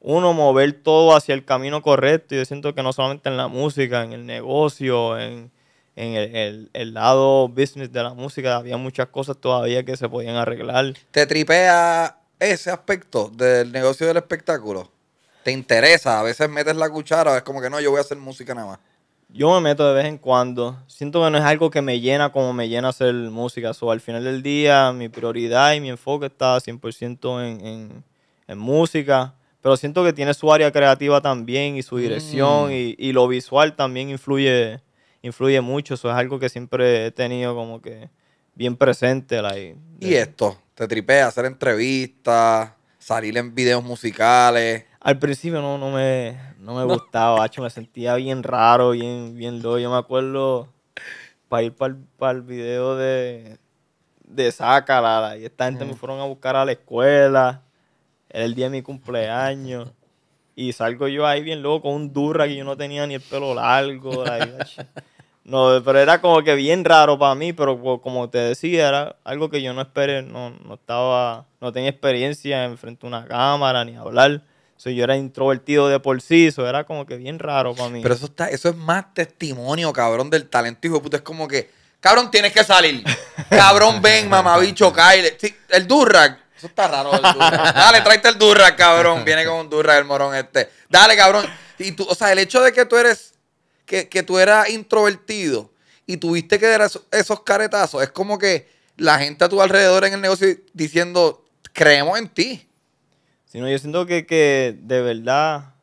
Speaker 2: uno mover todo hacia el camino correcto. Yo siento que no solamente en la música, en el negocio, en, en el, el- el lado business de la música, había muchas cosas todavía que se podían arreglar.
Speaker 1: ¿Te tripea ese aspecto del negocio del espectáculo? ¿Te interesa? A veces metes la cuchara, es como que no, yo voy a hacer música nada más.
Speaker 2: Yo me meto de vez en cuando. Siento que no es algo que me llena como me llena hacer música. So, al final del día, mi prioridad y mi enfoque está 100% en, en, en música. Pero siento que tiene su área creativa también y su dirección
Speaker 1: Mm.
Speaker 2: y, y lo visual también influye, influye mucho. Eso es algo que siempre he tenido como que bien presente. like,
Speaker 1: ¿Y esto? ¿Te tripea hacer entrevistas, salir en videos musicales?
Speaker 2: Al principio no, no me, no me gustaba, hacho, me sentía bien raro, bien, bien loco. Yo me acuerdo para ir para el video de, de Sácala, y esta gente me fueron a buscar a la escuela, era el día de mi cumpleaños, y salgo yo ahí bien loco con un durra que yo no tenía ni el pelo largo. no, pero era como que bien raro para mí, pero co- como te decía, era algo que yo no esperé, no, no estaba, no tenía experiencia en frente a una cámara ni hablar. So, yo era introvertido de por sí, eso era como que bien raro para mí.
Speaker 1: Pero eso está, eso es más testimonio, cabrón, del talento, hijo de puta. Es como que, cabrón, tienes que salir. Cabrón, ven, mamabicho, Kyle. Sí, el Durrack. Eso está raro, el Durrack. Dale, tráete el Durrack, cabrón. Viene con un Durrack el morón este. Dale, cabrón. Y tú, o sea, el hecho de que tú eres, que, que tú eras introvertido y tuviste que dar esos, esos caretazos, es como que la gente a tu alrededor en el negocio diciendo, creemos en ti.
Speaker 2: Sino yo siento que, que de verdad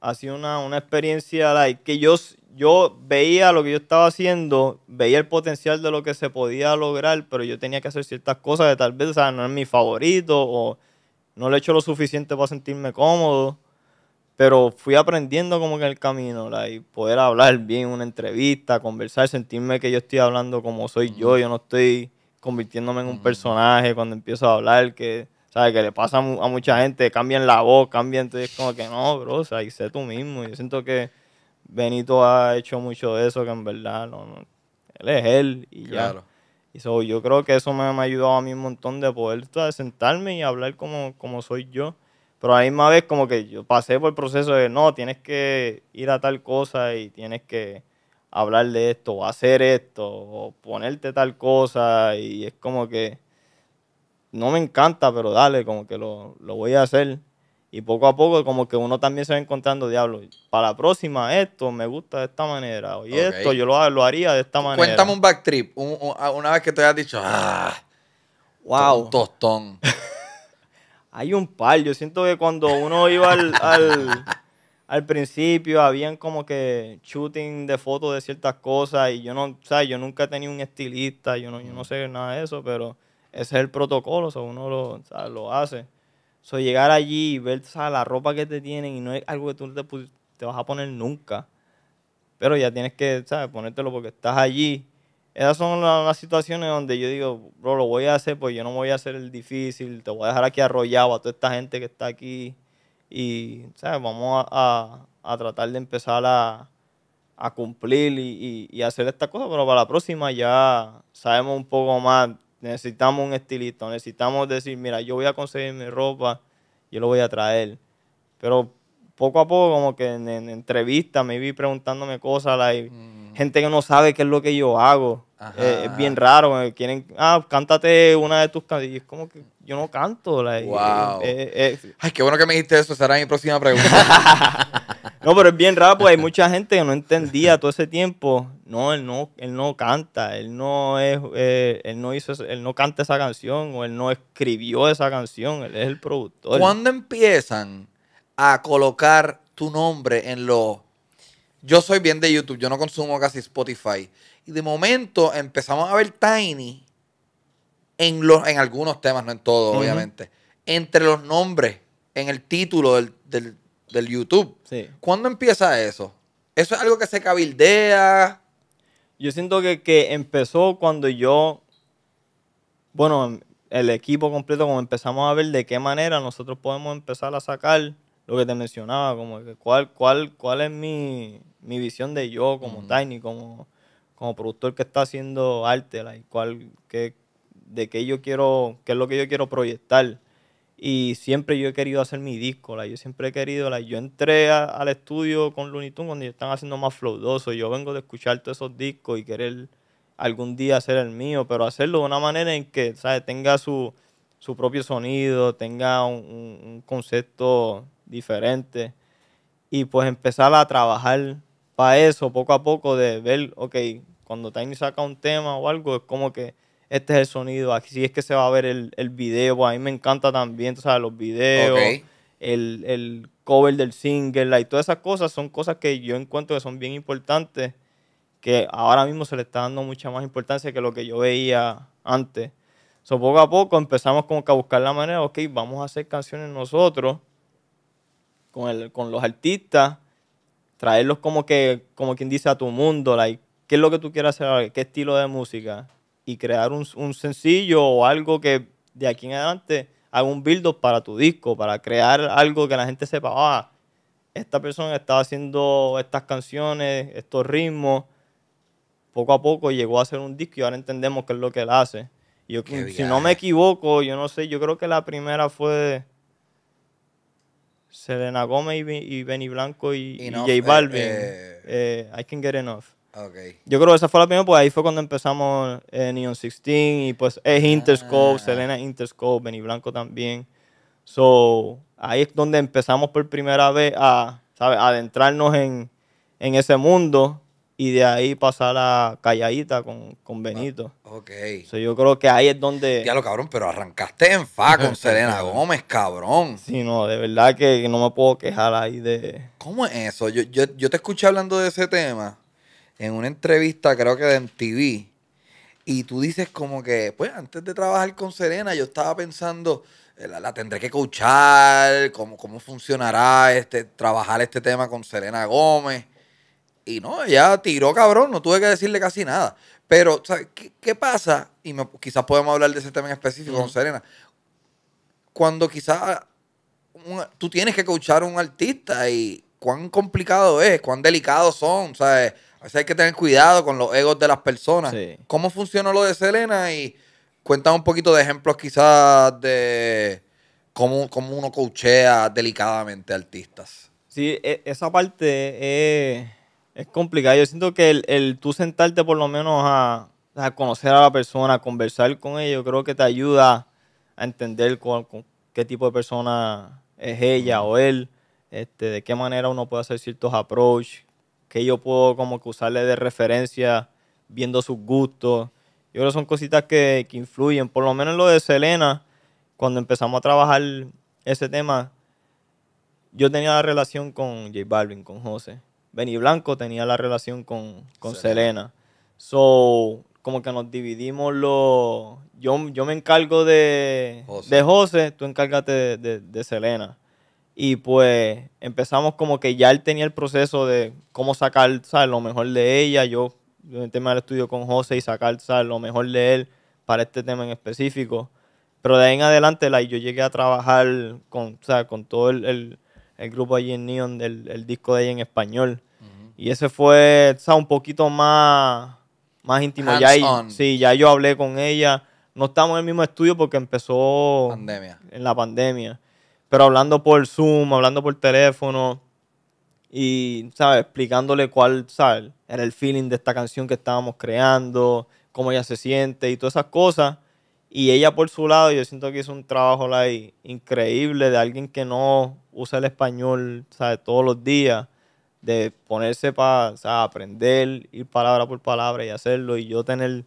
Speaker 2: ha sido una, una experiencia like, que yo, yo veía lo que yo estaba haciendo, veía el potencial de lo que se podía lograr, pero yo tenía que hacer ciertas cosas de tal vez, o sea, no es mi favorito o no le he hecho lo suficiente para sentirme cómodo. Pero fui aprendiendo como que en el camino, like, poder hablar bien en una entrevista, conversar, sentirme que yo estoy hablando como soy yo, yo no estoy convirtiéndome en un personaje cuando empiezo a hablar, que, ¿sabes? Que le pasa a, mu- a mucha gente, cambian la voz, cambian, entonces como que no, bro, o sea, y sé tú mismo. Yo siento que Benito ha hecho mucho de eso, que en verdad, no, no, él es él y ya.
Speaker 1: Claro.
Speaker 2: Y so, yo creo que eso me, me ha ayudado a mí un montón de poder ¿sabes? sentarme y hablar como, como soy yo. Pero a la misma vez como que yo pasé por el proceso de, no, tienes que ir a tal cosa y tienes que hablar de esto, o hacer esto, o ponerte tal cosa. Y es como que no me encanta, pero dale, como que lo, lo voy a hacer. Y poco a poco como que uno también se va encontrando, diablo, para la próxima esto me gusta de esta manera. Y esto yo lo, lo haría de esta manera.
Speaker 1: Cuéntame un backtrip, un- un- una vez que te hayas dicho, ah,
Speaker 2: Wow.
Speaker 1: un tostón.
Speaker 2: Hay un par. Yo siento que cuando uno iba al, al, al principio, habían como que shooting de fotos de ciertas cosas. Y yo no, ¿sabes? Yo nunca he tenido un estilista. Yo no, yo no sé nada de eso, pero ese es el protocolo. O sea, uno lo, ¿sabes? lo hace. So, llegar allí y ver ¿sabes? la ropa que te tienen y no es algo que tú te, te vas a poner nunca. Pero ya tienes que, ¿sabes? Ponértelo porque estás allí. Esas son la- las situaciones donde yo digo, bro, lo voy a hacer, pues yo no voy a hacer el difícil, te voy a dejar aquí arrollado a toda esta gente que está aquí y, ¿sabes? Vamos a, a- a tratar de empezar a, a cumplir y, y- y hacer estas cosas, pero para la próxima ya sabemos un poco más. Necesitamos un estilista, necesitamos decir, mira, yo voy a conseguir mi ropa, yo lo voy a traer. Pero poco a poco, como que en, en entrevistas me vi preguntándome cosas, like, gente que no sabe qué es lo que yo hago. Eh, es bien raro, me quieren, ah, cántate una de tus canciones. Es como que yo no canto. like,
Speaker 1: Wow.
Speaker 2: eh, eh, eh,
Speaker 1: Ay, qué bueno que me dijiste eso. Esa era mi próxima pregunta.
Speaker 2: no, pero es bien raro porque hay mucha gente que no entendía todo ese tiempo. No, él no, él no canta, él no es, eh, él no hizo, él no canta esa canción o él no escribió esa canción, él es el productor.
Speaker 1: ¿Cuándo empiezan a colocar tu nombre en los... Yo soy bien de YouTube, yo no consumo casi Spotify. Y de momento empezamos a ver Tiny en, los, en algunos temas, no en todos, obviamente. Entre los nombres, en el título del, del- del YouTube.
Speaker 2: Sí.
Speaker 1: ¿Cuándo empieza eso? ¿Eso es algo que se cabildea?
Speaker 2: Yo siento que, que empezó cuando yo, bueno, el equipo completo, como empezamos a ver de qué manera nosotros podemos empezar a sacar lo que te mencionaba, como que cuál, cuál, cuál es mi, mi visión de yo como Tiny, como, como productor que está haciendo arte, like, cuál, qué, de qué yo quiero, qué es lo que yo quiero proyectar. Y siempre yo he querido hacer mi disco, like, yo siempre he querido, like, yo entré a- al estudio con Looney Tunes cuando están haciendo más flowdoso, yo vengo de escuchar todos esos discos y querer algún día hacer el mío, pero hacerlo de una manera en que, ¿sabes? Tenga su, su propio sonido, tenga un- un concepto diferente y pues empezar a trabajar para eso poco a poco de ver, ok, cuando Tiny saca un tema o algo, es como que este es el sonido, aquí es que se va a ver el, el video, pues a mí me encanta también, tú ¿sabes? Los videos, el, el cover del single, y todas esas cosas son cosas que yo encuentro que son bien importantes, que ahora mismo se le está dando mucha más importancia que lo que yo veía antes. So, poco a poco empezamos como que a buscar la manera, ok, vamos a hacer canciones nosotros, con, el, con los artistas, traerlos como que, como quien dice, a tu mundo, like, qué es lo que tú quieres hacer, ahora? qué estilo de música, y crear un, un sencillo o algo que de aquí en adelante haga un build-up para tu disco, para crear algo que la gente sepa, ah, esta persona estaba haciendo estas canciones, estos ritmos, poco a poco llegó a hacer un disco y ahora entendemos qué es lo que él hace. Yo,
Speaker 1: Qué
Speaker 2: si no me equivoco, yo no sé, yo creo que la primera fue Selena Gómez y, y Benny Blanco y, J
Speaker 1: eh,
Speaker 2: Balvin.
Speaker 1: eh.
Speaker 2: eh, I Can Get Enough.
Speaker 1: Ok.
Speaker 2: Yo creo que esa fue la primera, pues ahí fue cuando empezamos eh, Neon 16 y pues es Interscope,
Speaker 1: Ah.
Speaker 2: Selena Interscope, Benny Blanco también. So, ahí es donde empezamos por primera vez a, ¿sabes? adentrarnos en, en ese mundo y de ahí pasar a Calladita con, con Benito.
Speaker 1: Ok.
Speaker 2: So, yo creo que ahí es donde...
Speaker 1: Ya lo cabrón, pero arrancaste en fa con Selena Gómez, cabrón.
Speaker 2: Sí, no, de verdad que no me puedo quejar ahí de...
Speaker 1: ¿Cómo es eso? Yo, yo, yo te escuché hablando de ese tema en una entrevista, creo que de MTV. Y tú dices como que, pues antes de trabajar con Serena, yo estaba pensando, eh, la, la tendré que coachar, cómo, cómo funcionará este, trabajar este tema con Selena Gómez. Y no, ella tiró cabrón, no tuve que decirle casi nada. Pero, ¿sabes qué, qué pasa? Y me- quizás podemos hablar de ese tema en específico con Serena. Cuando quizás tú tienes que coachar a un artista y cuán complicado es, cuán delicados son, ¿sabes? Veces hay que tener cuidado con los egos de las personas.
Speaker 2: Sí.
Speaker 1: ¿Cómo funcionó lo de Selena? Y cuéntame un poquito de ejemplos quizás de cómo, cómo uno coachea delicadamente a artistas.
Speaker 2: Sí, e- esa parte es, es complicada. Yo siento que el, el tú sentarte por lo menos a, a conocer a la persona, a conversar con ella, yo creo que te ayuda a entender con qué tipo de persona es ella o él, este, de qué manera uno puede hacer ciertos approach, que yo puedo como que usarle de referencia viendo sus gustos. Yo creo que son cositas que, que influyen. Por lo menos en lo de Selena, cuando empezamos a trabajar ese tema, yo tenía la relación con J Balvin, con José. Benny Blanco tenía la relación con, con
Speaker 1: Selena.
Speaker 2: Selena. So, como que nos dividimos los... Yo, yo me encargo de
Speaker 1: José.
Speaker 2: de José, tú encárgate de, de- de Selena. Y pues empezamos como que ya él tenía el proceso de cómo sacar ¿sabes? lo mejor de ella. Yo yo meterme al estudio con José y sacar ¿sabes? lo mejor de él para este tema en específico. Pero de ahí en adelante like, yo llegué a trabajar con, sea, con todo el, el- el grupo allí en Neon, del el disco de ella en español. Y ese fue, sea, un poquito más, más íntimo. Ya, sí, ya yo hablé con ella. No estábamos en el mismo estudio porque empezó
Speaker 1: Pandemia.
Speaker 2: en la pandemia. Pero hablando por Zoom, hablando por teléfono y, ¿sabes? Explicándole cuál, ¿sabes? Era el feeling de esta canción que estábamos creando, cómo ella se siente y todas esas cosas. Y ella por su lado, yo siento que hizo un trabajo like, increíble de alguien que no usa el español, ¿sabes? Todos los días, de ponerse para aprender, ir palabra por palabra y hacerlo. Y yo tener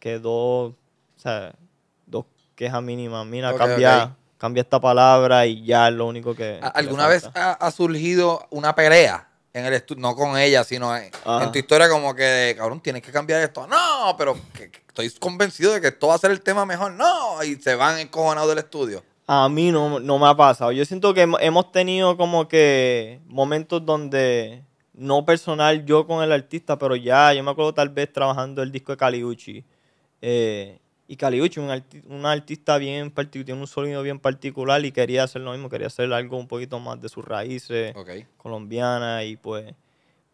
Speaker 2: que dos, ¿sabes? Dos quejas mínimas. Mira,
Speaker 1: Ok,
Speaker 2: cambia,
Speaker 1: ok.
Speaker 2: Cambia esta palabra y ya es lo único que.
Speaker 1: ¿A-
Speaker 2: que le
Speaker 1: ¿Alguna vez ha, ha surgido una pelea en el estudio? No con ella, sino en, tu historia como que, cabrón, tienes que cambiar esto. No, pero que- que estoy convencido de que esto va a ser el tema mejor. No, y se van encojonados del estudio.
Speaker 2: A mí no, no me ha pasado. Yo siento que hemo- hemos tenido como que momentos donde, no personal yo con el artista, pero ya, yo me acuerdo tal vez trabajando el disco de Caliucci. eh, y Caliucci, un, arti- un artista bien particular, tiene un sonido bien particular y quería hacer lo mismo, quería hacer algo un poquito más de sus raíces
Speaker 1: Ok.
Speaker 2: colombianas y pues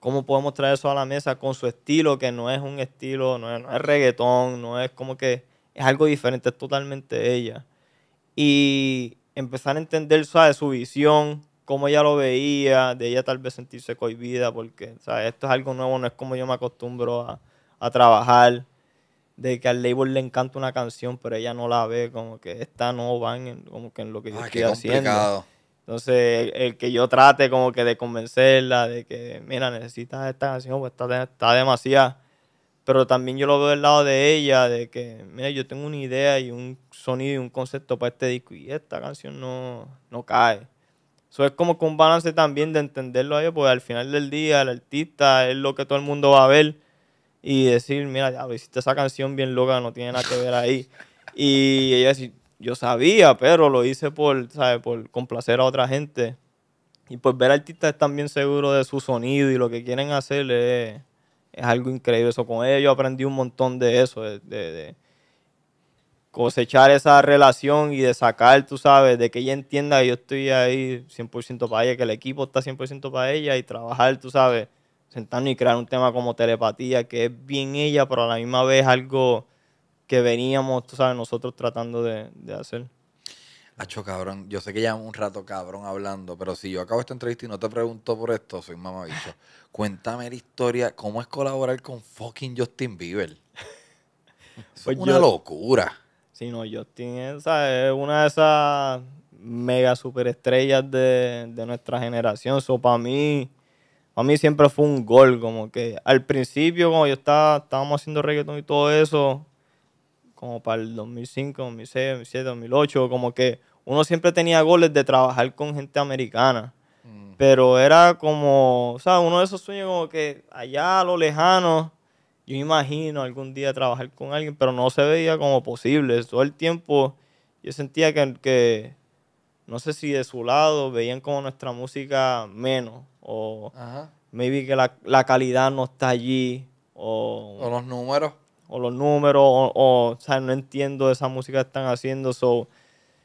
Speaker 2: cómo podemos traer eso a la mesa con su estilo, que no es un estilo, no es, no es reggaetón, no es como que es algo diferente, es totalmente ella. Y empezar a entender, ¿sabes? Su visión, cómo ella lo veía, de ella tal vez sentirse cohibida, porque, ¿sabes? Esto es algo nuevo, no es como yo me acostumbro a, a trabajar, de que al label le encanta una canción, pero ella no la ve, como que esta no va en, como que en lo que yo
Speaker 1: Ay,
Speaker 2: estoy haciendo. Entonces, el, el que yo trate como que de convencerla de que, mira, necesitas esta canción, pues está, está demasiado. Pero también yo lo veo del lado de ella, de que, mira, yo tengo una idea y un sonido y un concepto para este disco y esta canción no, no cae. Eso es como que un balance también de entenderlo a ella, porque al final del día el artista es lo que todo el mundo va a ver y decir, mira, ya hiciste esa canción bien loca, no tiene nada que ver ahí. Y ella decir, yo sabía, pero lo hice por, ¿sabes? por complacer a otra gente. Y pues ver artistas están bien seguros de su sonido y lo que quieren hacer es, es algo increíble. Eso con ella yo aprendí un montón de eso, de, de- de cosechar esa relación y de sacar, tú sabes, de que ella entienda que yo estoy ahí 100% para ella, que el equipo está 100% para ella y trabajar, tú sabes, sentarnos y crear un tema como telepatía, que es bien ella, pero a la misma vez algo que veníamos, tú sabes, nosotros tratando de, de hacer.
Speaker 1: Hacho, cabrón. Yo sé que llevamos un rato, cabrón, hablando, pero si yo acabo esta entrevista y no te pregunto por esto, soy mamabicho. Cuéntame la historia, ¿cómo es colaborar con fucking Justin Bieber? Eso
Speaker 2: Pues
Speaker 1: es una
Speaker 2: yo-
Speaker 1: locura.
Speaker 2: Sí, no, Justin es, es una de esas mega superestrellas de, de nuestra generación. So, para mí, para mí siempre fue un gol. Como que al principio, cuando yo estaba, estábamos haciendo reggaeton y todo eso, como para el 2005, 2006, 2007, 2008, como que uno siempre tenía goles de trabajar con gente americana.
Speaker 1: Mm.
Speaker 2: Pero era como, ¿sabes? Uno de esos sueños como que allá a lo lejano, yo imagino algún día trabajar con alguien, pero no se veía como posible. Todo el tiempo yo sentía que, que no sé si de su lado veían como nuestra música menos, o
Speaker 1: Ajá.
Speaker 2: maybe que la, la calidad no está allí, o
Speaker 1: O los números.
Speaker 2: o los números, o, o, o sea, no entiendo esa música que están haciendo. So,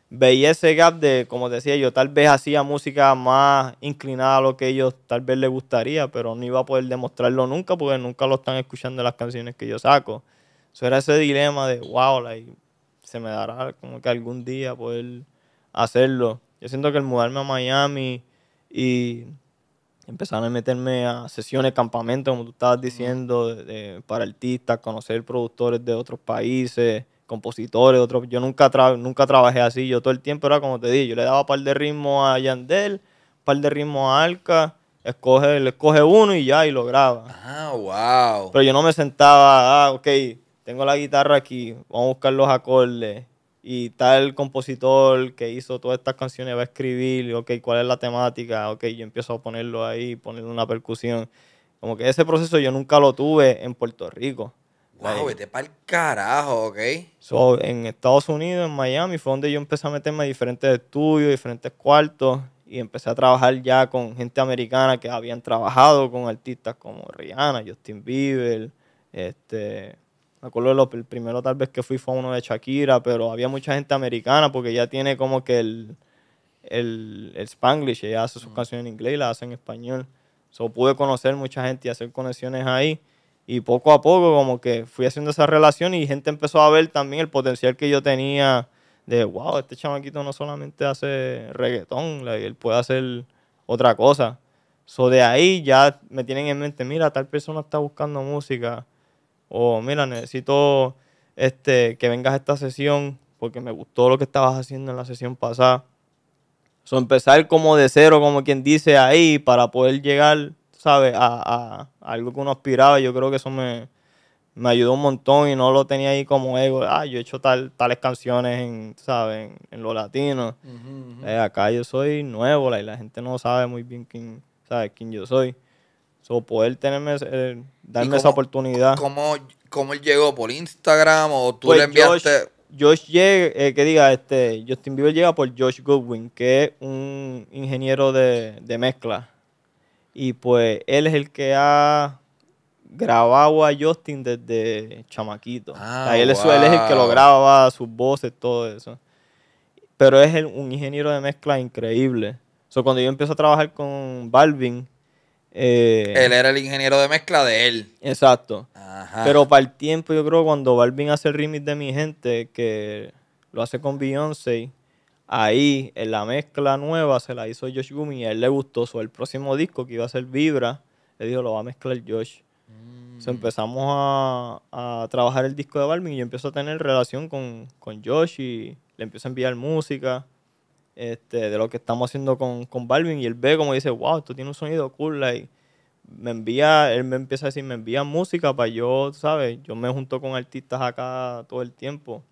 Speaker 2: veía ese gap de, como decía yo, tal vez hacía música más inclinada a lo que ellos tal vez les gustaría, pero no iba a poder demostrarlo nunca porque nunca lo están escuchando las canciones que yo saco. Eso era ese dilema de, wow, like, se me dará como que algún día poder hacerlo. Yo siento que el mudarme a Miami y empezar a meterme a sesiones, campamentos, como tú estabas diciendo, de- de- para artistas, conocer productores de otros países, compositores otros. Yo nunca, tra- nunca trabajé así, yo todo el tiempo era como te dije, yo le daba un par de ritmos a Yandel, un par de ritmos a Alca, escoge, le escoge uno y ya, y lo graba.
Speaker 1: Ah, wow.
Speaker 2: Pero yo no me sentaba, ah, ok, tengo la guitarra aquí, vamos a buscar los acordes. Y tal compositor que hizo todas estas canciones va a escribir, ok, cuál es la temática, ok, yo empiezo a ponerlo ahí, ponerle una percusión. Como que ese proceso yo nunca lo tuve en Puerto Rico.
Speaker 1: Wow, vete para el carajo, ¿ok?
Speaker 2: So, en Estados Unidos, en Miami, fue donde yo empecé a meterme a diferentes estudios, diferentes cuartos, y empecé a trabajar ya con gente americana que habían trabajado con artistas como Rihanna, Justin Bieber, este, me acuerdo lo- el primero tal vez que fui fue uno de Shakira, pero había mucha gente americana porque ya tiene como que el, el, el Spanglish, ella hace sus canciones en inglés y las hace en español. So, pude conocer mucha gente y hacer conexiones ahí. Y poco a poco como que fui haciendo esa relación y gente empezó a ver también el potencial que yo tenía de, wow, este chamaquito no solamente hace reggaetón, like, él puede hacer otra cosa. So, de ahí ya me tienen en mente, mira, tal persona está buscando música. O mira, necesito este, que vengas a esta sesión porque me gustó lo que estabas haciendo en la sesión pasada. So, empezar como de cero, como quien dice, ahí, para poder llegar, ¿sabes? A, a- a algo que uno aspiraba. Yo creo que eso me, me ayudó un montón y no lo tenía ahí como ego. Ah, yo he hecho tal, tales canciones en, ¿sabes? En, en lo latino. Eh, acá yo soy nuevo la- y la gente no sabe muy bien quién, ¿sabes? quién yo soy. So, poder tenerme, eh, darme esa oportunidad.
Speaker 1: ¿Cómo, ¿Cómo él llegó? ¿Por Instagram o tú
Speaker 2: Pues
Speaker 1: le enviaste?
Speaker 2: Josh, Josh llega, eh, que diga, este, Justin Bieber llega por Josh Goodwin, que es un ingeniero de, de mezcla. Y pues él es el que ha grabado a Justin desde chamaquito.
Speaker 1: Ah,
Speaker 2: O sea, él, es, él es el que lo
Speaker 1: wow.
Speaker 2: graba, sus voces, todo eso. Pero es el- un ingeniero de mezcla increíble. So, cuando yo empiezo a trabajar con Balvin, eh,
Speaker 1: Él era el ingeniero de mezcla de él.
Speaker 2: exacto.
Speaker 1: Ajá.
Speaker 2: Pero para el tiempo, yo creo cuando Balvin hace el remix de mi gente, que lo hace con Beyoncé, ahí en la mezcla nueva se la hizo Josh Gumi y a él le gustó. El próximo disco que iba a ser Vibra, le dijo, lo va a mezclar Josh.
Speaker 1: Mm.
Speaker 2: So, empezamos a, a trabajar el disco de Balvin y yo empiezo a tener relación con, con Josh y le empiezo a enviar música este, de lo que estamos haciendo con, con Balvin y él ve como dice, wow, esto tiene un sonido cool, like, me envía, él me empieza a decir, me envía música para yo, ¿sabes? Yo me junto con artistas acá todo el tiempo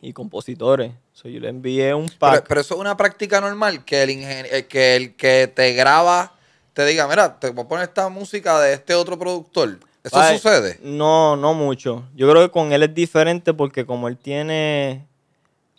Speaker 2: y compositores. So, yo le envié un pack.
Speaker 1: pero eso es una práctica normal, que el, ingen- eh, que el que te graba te diga, mira, te voy a poner esta música de este otro productor. ¿Eso
Speaker 2: Ay,
Speaker 1: sucede?
Speaker 2: No, no mucho. Yo creo que con él es diferente porque como él tiene,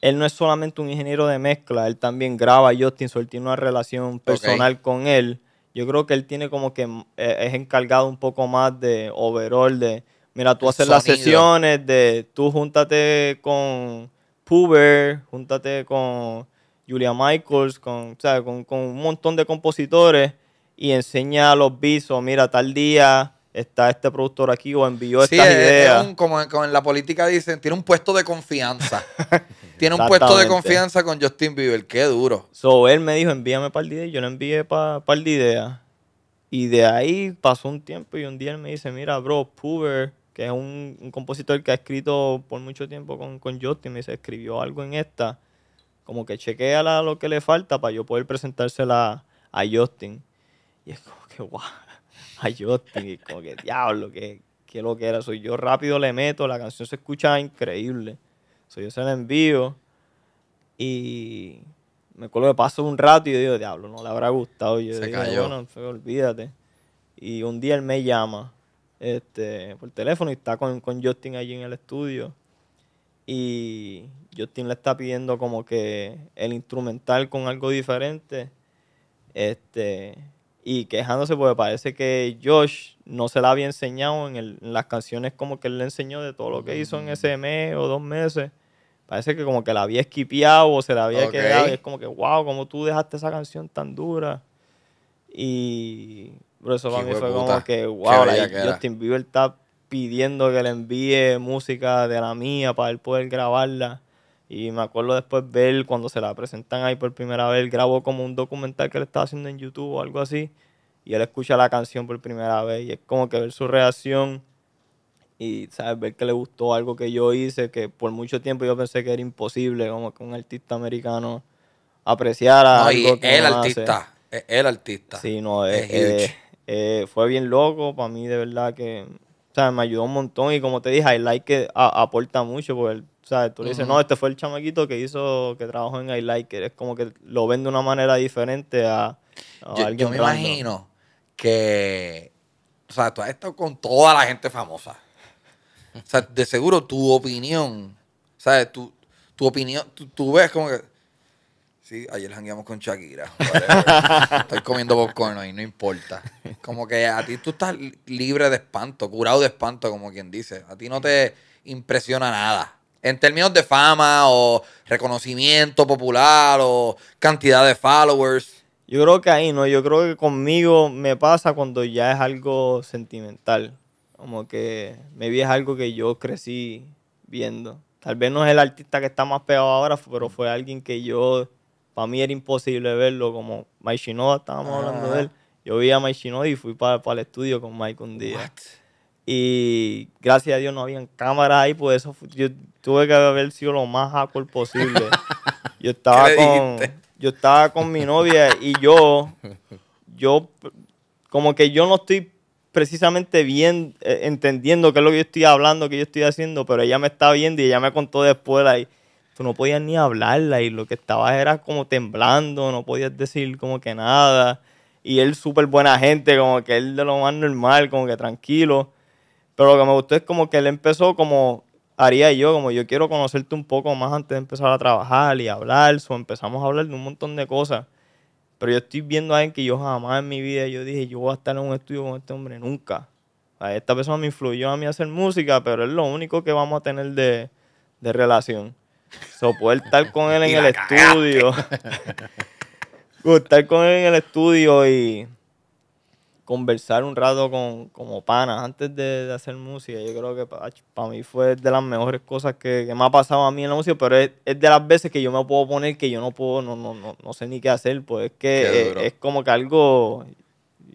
Speaker 2: él no es solamente un ingeniero de mezcla, él también graba a Justin, so él tiene una relación personal con él. Yo creo que él tiene como que eh, es encargado un poco más de overall, de, mira, tú
Speaker 1: El
Speaker 2: haces las sesiones, de tú júntate con Puber, júntate con Julia Michaels, con, ¿sabes? con, con un montón de compositores y enseña los beats o mira, tal día está este productor aquí o envió
Speaker 1: Sí,
Speaker 2: estas
Speaker 1: es- es
Speaker 2: ideas.
Speaker 1: un- como, en- como en la política dicen, tiene un puesto de confianza. tiene un puesto de confianza con Justin Bieber. Qué duro.
Speaker 2: So, él me dijo, envíame par de ideas, yo le envié pa- par de ideas. Y de ahí pasó un tiempo y un día él me dice, mira, bro, Puber, que es un, un compositor que ha escrito por mucho tiempo con, con Justin, me dice, escribió algo en esta, como que chequea lo que le falta para yo poder presentársela a Justin. Y es como que, wow, a Justin, y como que, diablo, que, que lo que era. Soy yo rápido le meto, la canción se escucha increíble. Soy yo se la envío y me acuerdo que pasó un rato y yo digo, diablo, no le habrá gustado. Y yo
Speaker 1: Se
Speaker 2: digo,
Speaker 1: cayó.
Speaker 2: bueno, fue, olvídate. Y un día él me llama este, por teléfono y está con, con Justin allí en el estudio. Y Justin le está pidiendo como que el instrumental con algo diferente. Este, y quejándose porque parece que Josh no se la había enseñado en, el- en las canciones como que él le enseñó de todo lo que hizo
Speaker 1: Mm.
Speaker 2: en ese mes o dos meses. Parece que como que la había esquipeado o se la había quedado. Y es como que, wow, como tú dejaste esa canción tan dura. Y por eso para mí fue como que, wow, like,
Speaker 1: bellaquera.
Speaker 2: Justin Bieber está pidiendo que le envíe música de la mía para él poder grabarla. Y me acuerdo después ver cuando se la presentan ahí por primera vez, él grabó como un documental que él estaba haciendo en YouTube o algo así. Y él escucha la canción por primera vez y es como que ver su reacción y sabes ver que le gustó algo que yo hice que por mucho tiempo yo pensé que era imposible como que un artista americano apreciara
Speaker 1: No, y
Speaker 2: algo que
Speaker 1: el
Speaker 2: hace.
Speaker 1: artista. es El artista.
Speaker 2: Sí, no,
Speaker 1: Es
Speaker 2: eh, eh,
Speaker 1: huge.
Speaker 2: eh, fue bien loco para mí, de verdad que, o sea, me ayudó un montón y como te dije, I Like que aporta mucho, porque, ¿sabes? Tú le dices, no, este fue el chamaquito que hizo, que trabajó en I Like It", es como que lo ven de una manera diferente a, a
Speaker 1: Yo,
Speaker 2: alguien
Speaker 1: yo me imagino que, o sea, tú has estado con toda la gente famosa. O sea, de seguro tu opinión, ¿sabes? Tu, tu opinión, tú, tú ves como que, sí, ayer jangueamos con Shakira. Estoy comiendo popcorn y no importa. Como que a ti tú estás li- libre de espanto, curado de espanto, como quien dice. A ti no te impresiona nada. En términos de fama o reconocimiento popular o cantidad de followers.
Speaker 2: Yo creo que ahí no, yo creo que conmigo me pasa cuando ya es algo sentimental. Como que me vi es algo que yo crecí viendo. Tal vez no es el artista que está más pegado ahora, pero fue alguien que yo, para mí era imposible verlo, como Mike Shinoda, estábamos hablando de él. Yo vi a Mike Shinoda y fui para, el estudio con Mike un día. Y gracias a Dios no habían cámaras ahí, pues eso yo tuve que haber sido lo más awkward posible. Yo estaba con yo estaba con mi novia y yo yo como que yo no estoy precisamente bien eh, entendiendo qué es lo que yo estoy hablando, qué yo estoy haciendo, pero ella me estaba viendo y ella me contó después y tú no podías ni hablarla y lo que estabas era como temblando, no podías decir como que nada. Y él súper buena gente, como que él de lo más normal, como que tranquilo. Pero lo que me gustó es como que él empezó como haría yo, como yo quiero conocerte un poco más antes de empezar a trabajar y hablar, o empezamos a hablar de un montón de cosas. Pero yo estoy viendo a alguien que yo jamás en mi vida, yo dije, yo voy a estar en un estudio con este hombre nunca. esta persona me influyó a mí a hacer música, pero es lo único que vamos a tener de, relación. So, poder estar con él en el estudio. estar con él en el estudio y conversar un rato con, como panas antes de, hacer música. Yo creo que para mí fue de las mejores cosas que, me ha pasado a mí en la música, pero es, de las veces que yo me puedo poner que yo no puedo, no, no, no, no sé ni qué hacer, pues es que es, como que algo,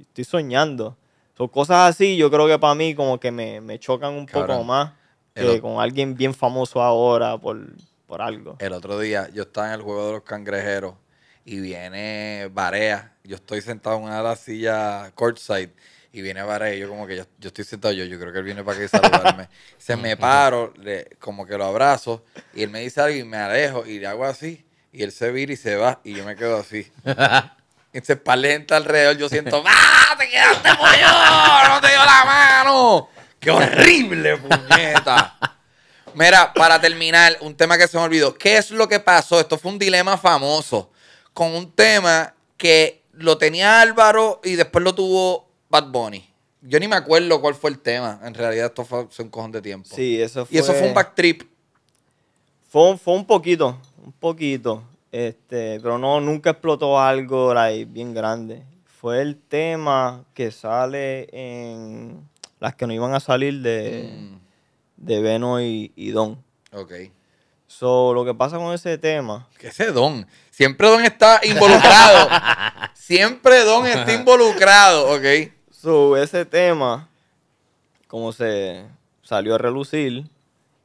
Speaker 2: estoy soñando. Son cosas así, yo creo que para mí como que me, chocan un poco más que con alguien bien famoso ahora por, por algo.
Speaker 1: El otro día yo estaba en el juego de los cangrejeros y viene Barea. Yo estoy sentado en una de las sillas courtside y viene Barea y yo como que yo, estoy sentado yo, yo creo que él viene para que saludarme. Se me paro, le, como que lo abrazo y él me dice algo y me alejo y le hago así y él se vira y se va y yo me quedo así. y se palenta alrededor, yo siento, ¡ah! ¡Te quedaste pollo! ¡No te dio la mano! ¡Qué horrible, puñeta! Mira, para terminar, un tema que se me olvidó. ¿Qué es lo que pasó? Esto fue un dilema famoso con un tema que lo tenía Álvaro y después lo tuvo Bad Bunny. Yo ni me acuerdo cuál fue el tema. En realidad, esto fue un cojón de tiempo.
Speaker 2: Sí, eso fue.
Speaker 1: Y eso fue un backtrip.
Speaker 2: Fue, fue un poquito, un poquito. Este, pero no, nunca explotó algo ahí bien grande. Fue el tema que sale en las que no iban a salir de, mm. de Beno y, y Don.
Speaker 1: Ok.
Speaker 2: So, lo que pasa con ese tema.
Speaker 1: Que ese Don. Siempre Don está involucrado. Siempre Don está involucrado, ok.
Speaker 2: So, ese tema, como se salió a relucir,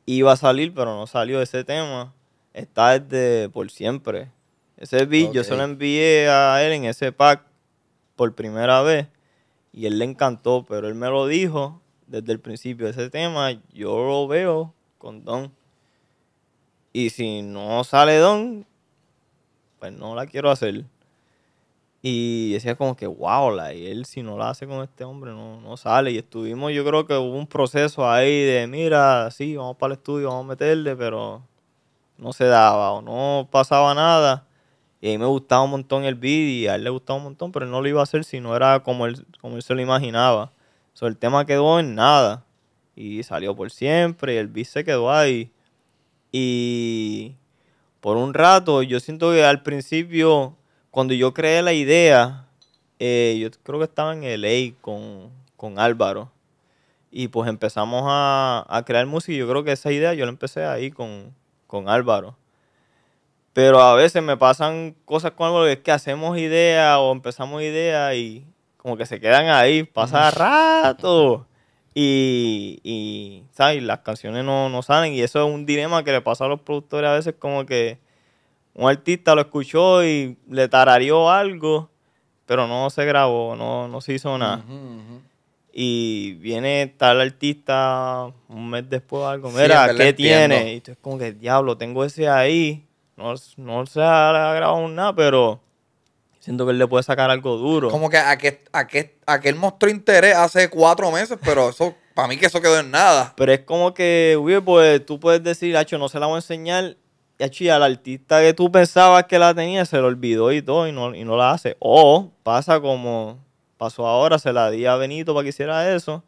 Speaker 2: iba a salir, pero no salió ese tema. Está desde por siempre. Ese beat yo se lo envié a él en ese pack por primera vez y él le encantó, pero él me lo dijo desde el principio. Ese tema yo lo veo con Don. Y si no sale Don, pues no la quiero hacer. Y decía como que, wow, la, y él si no la hace con este hombre no, no sale. Y estuvimos, yo creo que hubo un proceso ahí de, mira, sí, vamos para el estudio, vamos a meterle, pero no se daba o no pasaba nada. Y a mí me gustaba un montón el beat y a él le gustaba un montón, pero él no lo iba a hacer si no era como él, como él se lo imaginaba. So, el tema quedó en nada. Y salió por siempre y el beat se quedó ahí. Y por un rato, yo siento que al principio, cuando yo creé la idea, eh, yo creo que estaba en LA con, con Álvaro. Y pues empezamos a, crear música y yo creo que esa idea yo la empecé ahí con, con Álvaro. Pero a veces me pasan cosas con Álvaro que es que hacemos ideas o empezamos ideas y como que se quedan ahí, pasa rato. Y, y ¿sabes? Las canciones no, no salen. Y eso es un dilema que le pasa a los productores a veces como que un artista lo escuchó y le tarareó algo, pero no se grabó, no, no se hizo nada. Y viene tal artista un mes después algo, mira, ¿qué tiene? Y tú es como que, diablo, tengo ese ahí. No, no se ha grabado nada, pero Siento que él le puede sacar algo duro.
Speaker 1: Como que a que, a que, a que él mostró interés hace cuatro meses, pero eso, para mí que eso quedó en nada.
Speaker 2: Pero es como que, güey, pues tú puedes decir, Hacho, no se la voy a enseñar. Y al artista que tú pensabas que la tenía, se lo olvidó y todo, y no, y no la hace. O pasa como pasó ahora, se la di a Benito para que hiciera eso.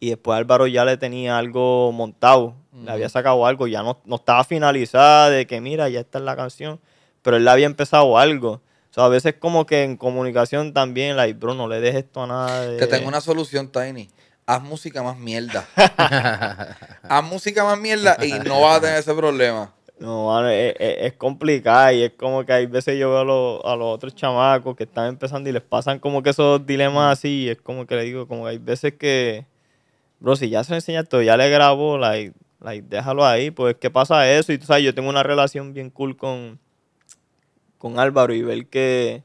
Speaker 2: Y después Álvaro ya le tenía algo montado. le había sacado algo, ya no, no estaba finalizada de que mira, ya está en la canción, pero él le había empezado algo. O sea, a veces como que en comunicación también, like, bro, no le dejes esto a nada de...
Speaker 1: Te tengo una solución, Tiny. Haz música más mierda. Haz música más mierda y no vas a tener ese problema.
Speaker 2: No, mano, es, es, es complicado y es como que hay veces yo veo a los, a los otros chamacos que están empezando y les pasan como que esos dilemas así y es como que le digo, como que hay veces que, bro, si ya se lo enseñaste, ya le grabó, like, like, déjalo ahí, pues ¿qué pasa eso? Y tú sabes, yo tengo una relación bien cool con, con Álvaro y ver que,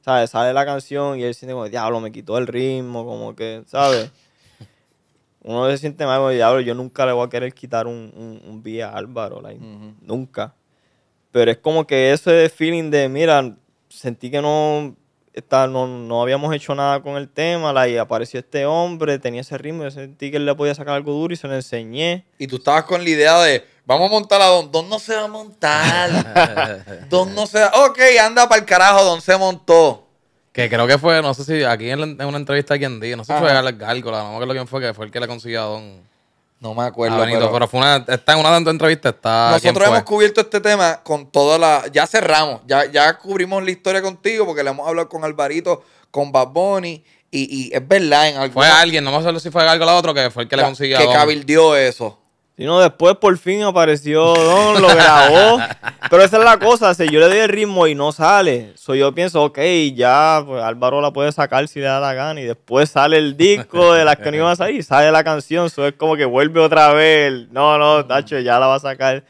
Speaker 2: ¿sabes? Sale la canción y él siente como, diablo, me quitó el ritmo, como que, ¿sabes? Uno se siente mal, como, diablo, yo nunca le voy a querer quitar un, un, un a Álvaro, like, nunca. Pero es como que ese feeling de, mira, sentí que no, está, no, no habíamos hecho nada con el tema, like, y apareció este hombre, tenía ese ritmo, yo sentí que él le podía sacar algo duro y se lo enseñé.
Speaker 1: Y tú estabas con la idea de, vamos a montar a Don. Don no se va a montar. Don no se va. Ok, anda para el carajo, Don se montó.
Speaker 3: Que creo que fue, no sé si aquí en, la- en una entrevista a quien di, no sé si fue. Alex Gárgola, no me acuerdo quién fue, que fue el que le consiguió a Don.
Speaker 1: No me acuerdo.
Speaker 3: Benito,
Speaker 1: pero-
Speaker 3: pero, fue una, está en una de tus entrevistas, está. ¿quién
Speaker 1: Nosotros
Speaker 3: fue?
Speaker 1: hemos cubierto este tema con toda la. Ya cerramos, ya, ya cubrimos la historia contigo porque le hemos hablado con Alvarito, con Bad Bunny. Y, y es verdad, en
Speaker 3: Fue
Speaker 1: alguna
Speaker 3: alguien, no me acuerdo si fue Gárgola otro, que fue el que le consiguió
Speaker 1: que cabildió eso.
Speaker 2: Sino después por fin apareció Don, lo grabó. Pero esa es la cosa, si yo le doy el ritmo y no sale, so yo pienso, ok, ya pues, Álvaro la puede sacar si le da la gana. Y después sale el disco de las que no iban a salir, sale la canción, so es como que vuelve otra vez. No, no, Tacho, ya la va a sacar.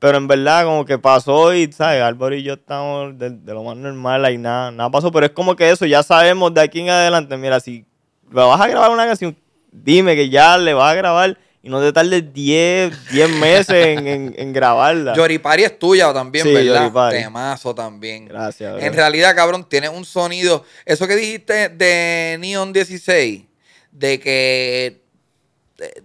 Speaker 2: Pero en verdad, como que pasó y, ¿sabes? Álvaro y yo estamos de, de lo más normal y nada, nada pasó. Pero es como que eso, ya sabemos de aquí en adelante. Mira, si le vas a grabar una canción, dime que ya le vas a grabar y no te tardes 10, 10 meses en, en- en grabarla.
Speaker 1: Yoripari es tuya también,
Speaker 2: Sí,
Speaker 1: ¿verdad?
Speaker 2: Yoripari.
Speaker 1: Temazo también.
Speaker 2: Gracias. bro.
Speaker 1: En realidad, cabrón, tiene un sonido. Eso que dijiste de Neon 16, de que.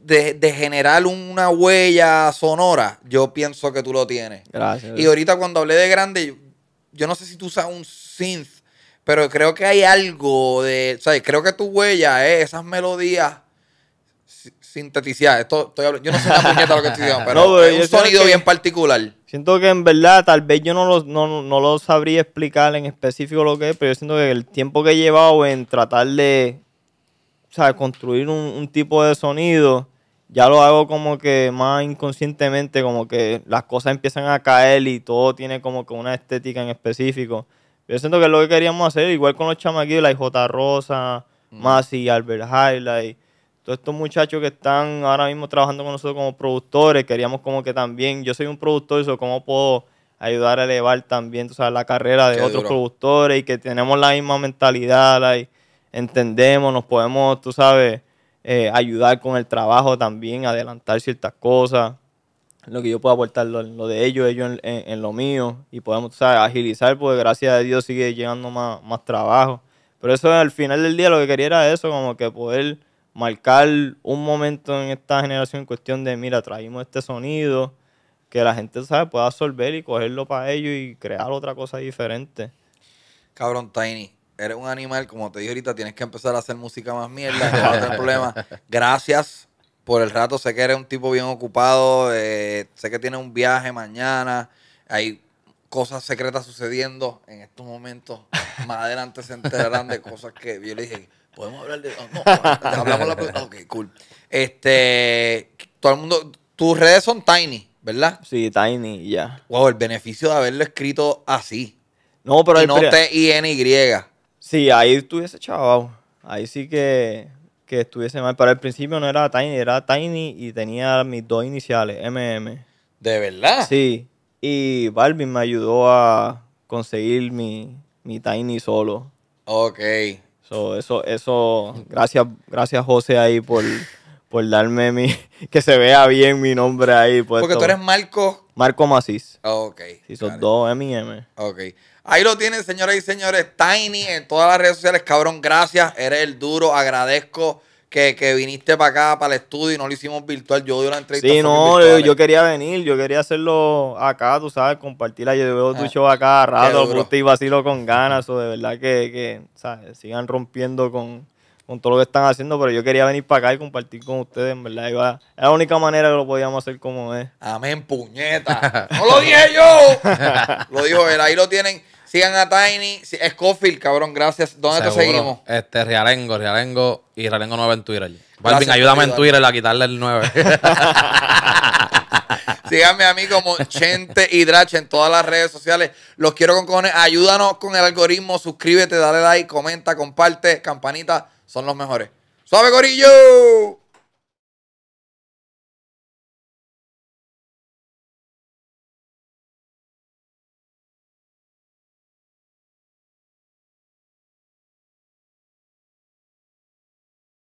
Speaker 1: De, de generar una huella sonora, yo pienso que tú lo tienes.
Speaker 2: Gracias.
Speaker 1: Y ahorita cuando hablé de grande, yo, yo no sé si tú usas un synth, pero creo que hay algo de, o sea, creo que tu huella es esas melodías si- sintetizadas. Esto, estoy hablando- yo no sé una puñeta lo que estoy diciendo, pero
Speaker 2: No,
Speaker 1: es un sonido
Speaker 2: que-
Speaker 1: bien particular.
Speaker 2: Siento que en verdad, tal vez yo no lo, no, no lo sabría explicar en específico lo que es, pero yo siento que el tiempo que he llevado en tratar de, o sea, construir un, un tipo de sonido, ya lo hago como que más inconscientemente, como que las cosas empiezan a caer y todo tiene como que una estética en específico. Yo siento que es lo que queríamos hacer, igual con los chamaquitos, la J. Rosa, Masi, Albert Highlight, todos estos muchachos que están ahora mismo trabajando con nosotros como productores, queríamos como que también, yo soy un productor, eso cómo puedo ayudar a elevar también, tú sabes, la carrera de
Speaker 1: Qué
Speaker 2: otros
Speaker 1: duro.
Speaker 2: productores y que tenemos la misma mentalidad, like, entendemos, nos podemos, tú sabes, eh, ayudar con el trabajo también, adelantar ciertas cosas, lo que yo puedo aportar lo, lo de ellos, ellos en, en- en lo mío, y podemos, tú sabes, agilizar, porque gracias a Dios sigue llegando más, más trabajo. Pero eso al final del día lo que quería era eso, como que poder marcar un momento en esta generación en cuestión de, mira, traímos este sonido, que la gente, ¿sabe? pueda absorber y cogerlo para ellos y crear otra cosa diferente.
Speaker 1: Cabrón, Tiny, eres un animal, como te dije ahorita, tienes que empezar a hacer música más mierda, no vas a tener problema. Gracias por el rato, sé que eres un tipo bien ocupado, eh, sé que tienes un viaje mañana, hay cosas secretas sucediendo en estos momentos. Más adelante se enterarán de cosas que yo le dije, podemos hablar de... No, hablamos la... Ok, cool. Este, todo el mundo, tus redes son Tiny, ¿verdad?
Speaker 2: Sí, Tiny ya.
Speaker 1: Wow, el beneficio de haberlo escrito así.
Speaker 2: No, pero
Speaker 1: y no T-I-N-Y.
Speaker 2: Sí, ahí estuviese chaval. Ahí sí que, que estuviese mal. Pero al principio no era Tiny, era Tiny y tenía mis dos iniciales, MM.
Speaker 1: ¿De verdad?
Speaker 2: Sí. Y Balvin me ayudó a conseguir mi, mi Tiny solo.
Speaker 1: Ok.
Speaker 2: So, eso, eso, gracias, gracias José ahí por, por darme mi, que se vea bien mi nombre ahí.
Speaker 1: Porque
Speaker 2: puesto.
Speaker 1: tú eres Marco.
Speaker 2: Marco Macís.
Speaker 1: Ok.
Speaker 2: Sí, son dos M y M.
Speaker 1: Ok. Ahí lo tienen, señoras y señores. Tiny en todas las redes sociales. Cabrón, gracias. Eres el duro. Agradezco que, que viniste para acá, para el estudio y no lo hicimos virtual. Yo odio la entrevista.
Speaker 2: Sí, no, yo,
Speaker 1: virtuales.
Speaker 2: yo quería venir, yo quería hacerlo acá, tú sabes, compartirla. Yo veo tu
Speaker 1: Ah,
Speaker 2: show acá a rato, gusta y vacilo con ganas, o de verdad que, que ¿sabes? sigan rompiendo con, con todo lo que están haciendo, pero yo quería venir para acá y compartir con ustedes, en verdad. Iba- era la única manera que lo podíamos hacer como es.
Speaker 1: Amén, puñeta. No lo dije yo. lo dijo él. Ahí lo tienen. Sigan a Tiny. Scofield, cabrón, gracias. ¿Dónde te seguimos?
Speaker 3: Este, Realengo, Realengo y Realengo 9 en Twitter. Balvin, ayúdame en. Twitter a quitarle el 9.
Speaker 1: Síganme a mí como Chente y Drach en todas las redes sociales. Los quiero con cojones. Ayúdanos con el algoritmo. Suscríbete, dale like, comenta, comparte, campanita. Son los mejores. ¡Suave, Corillo!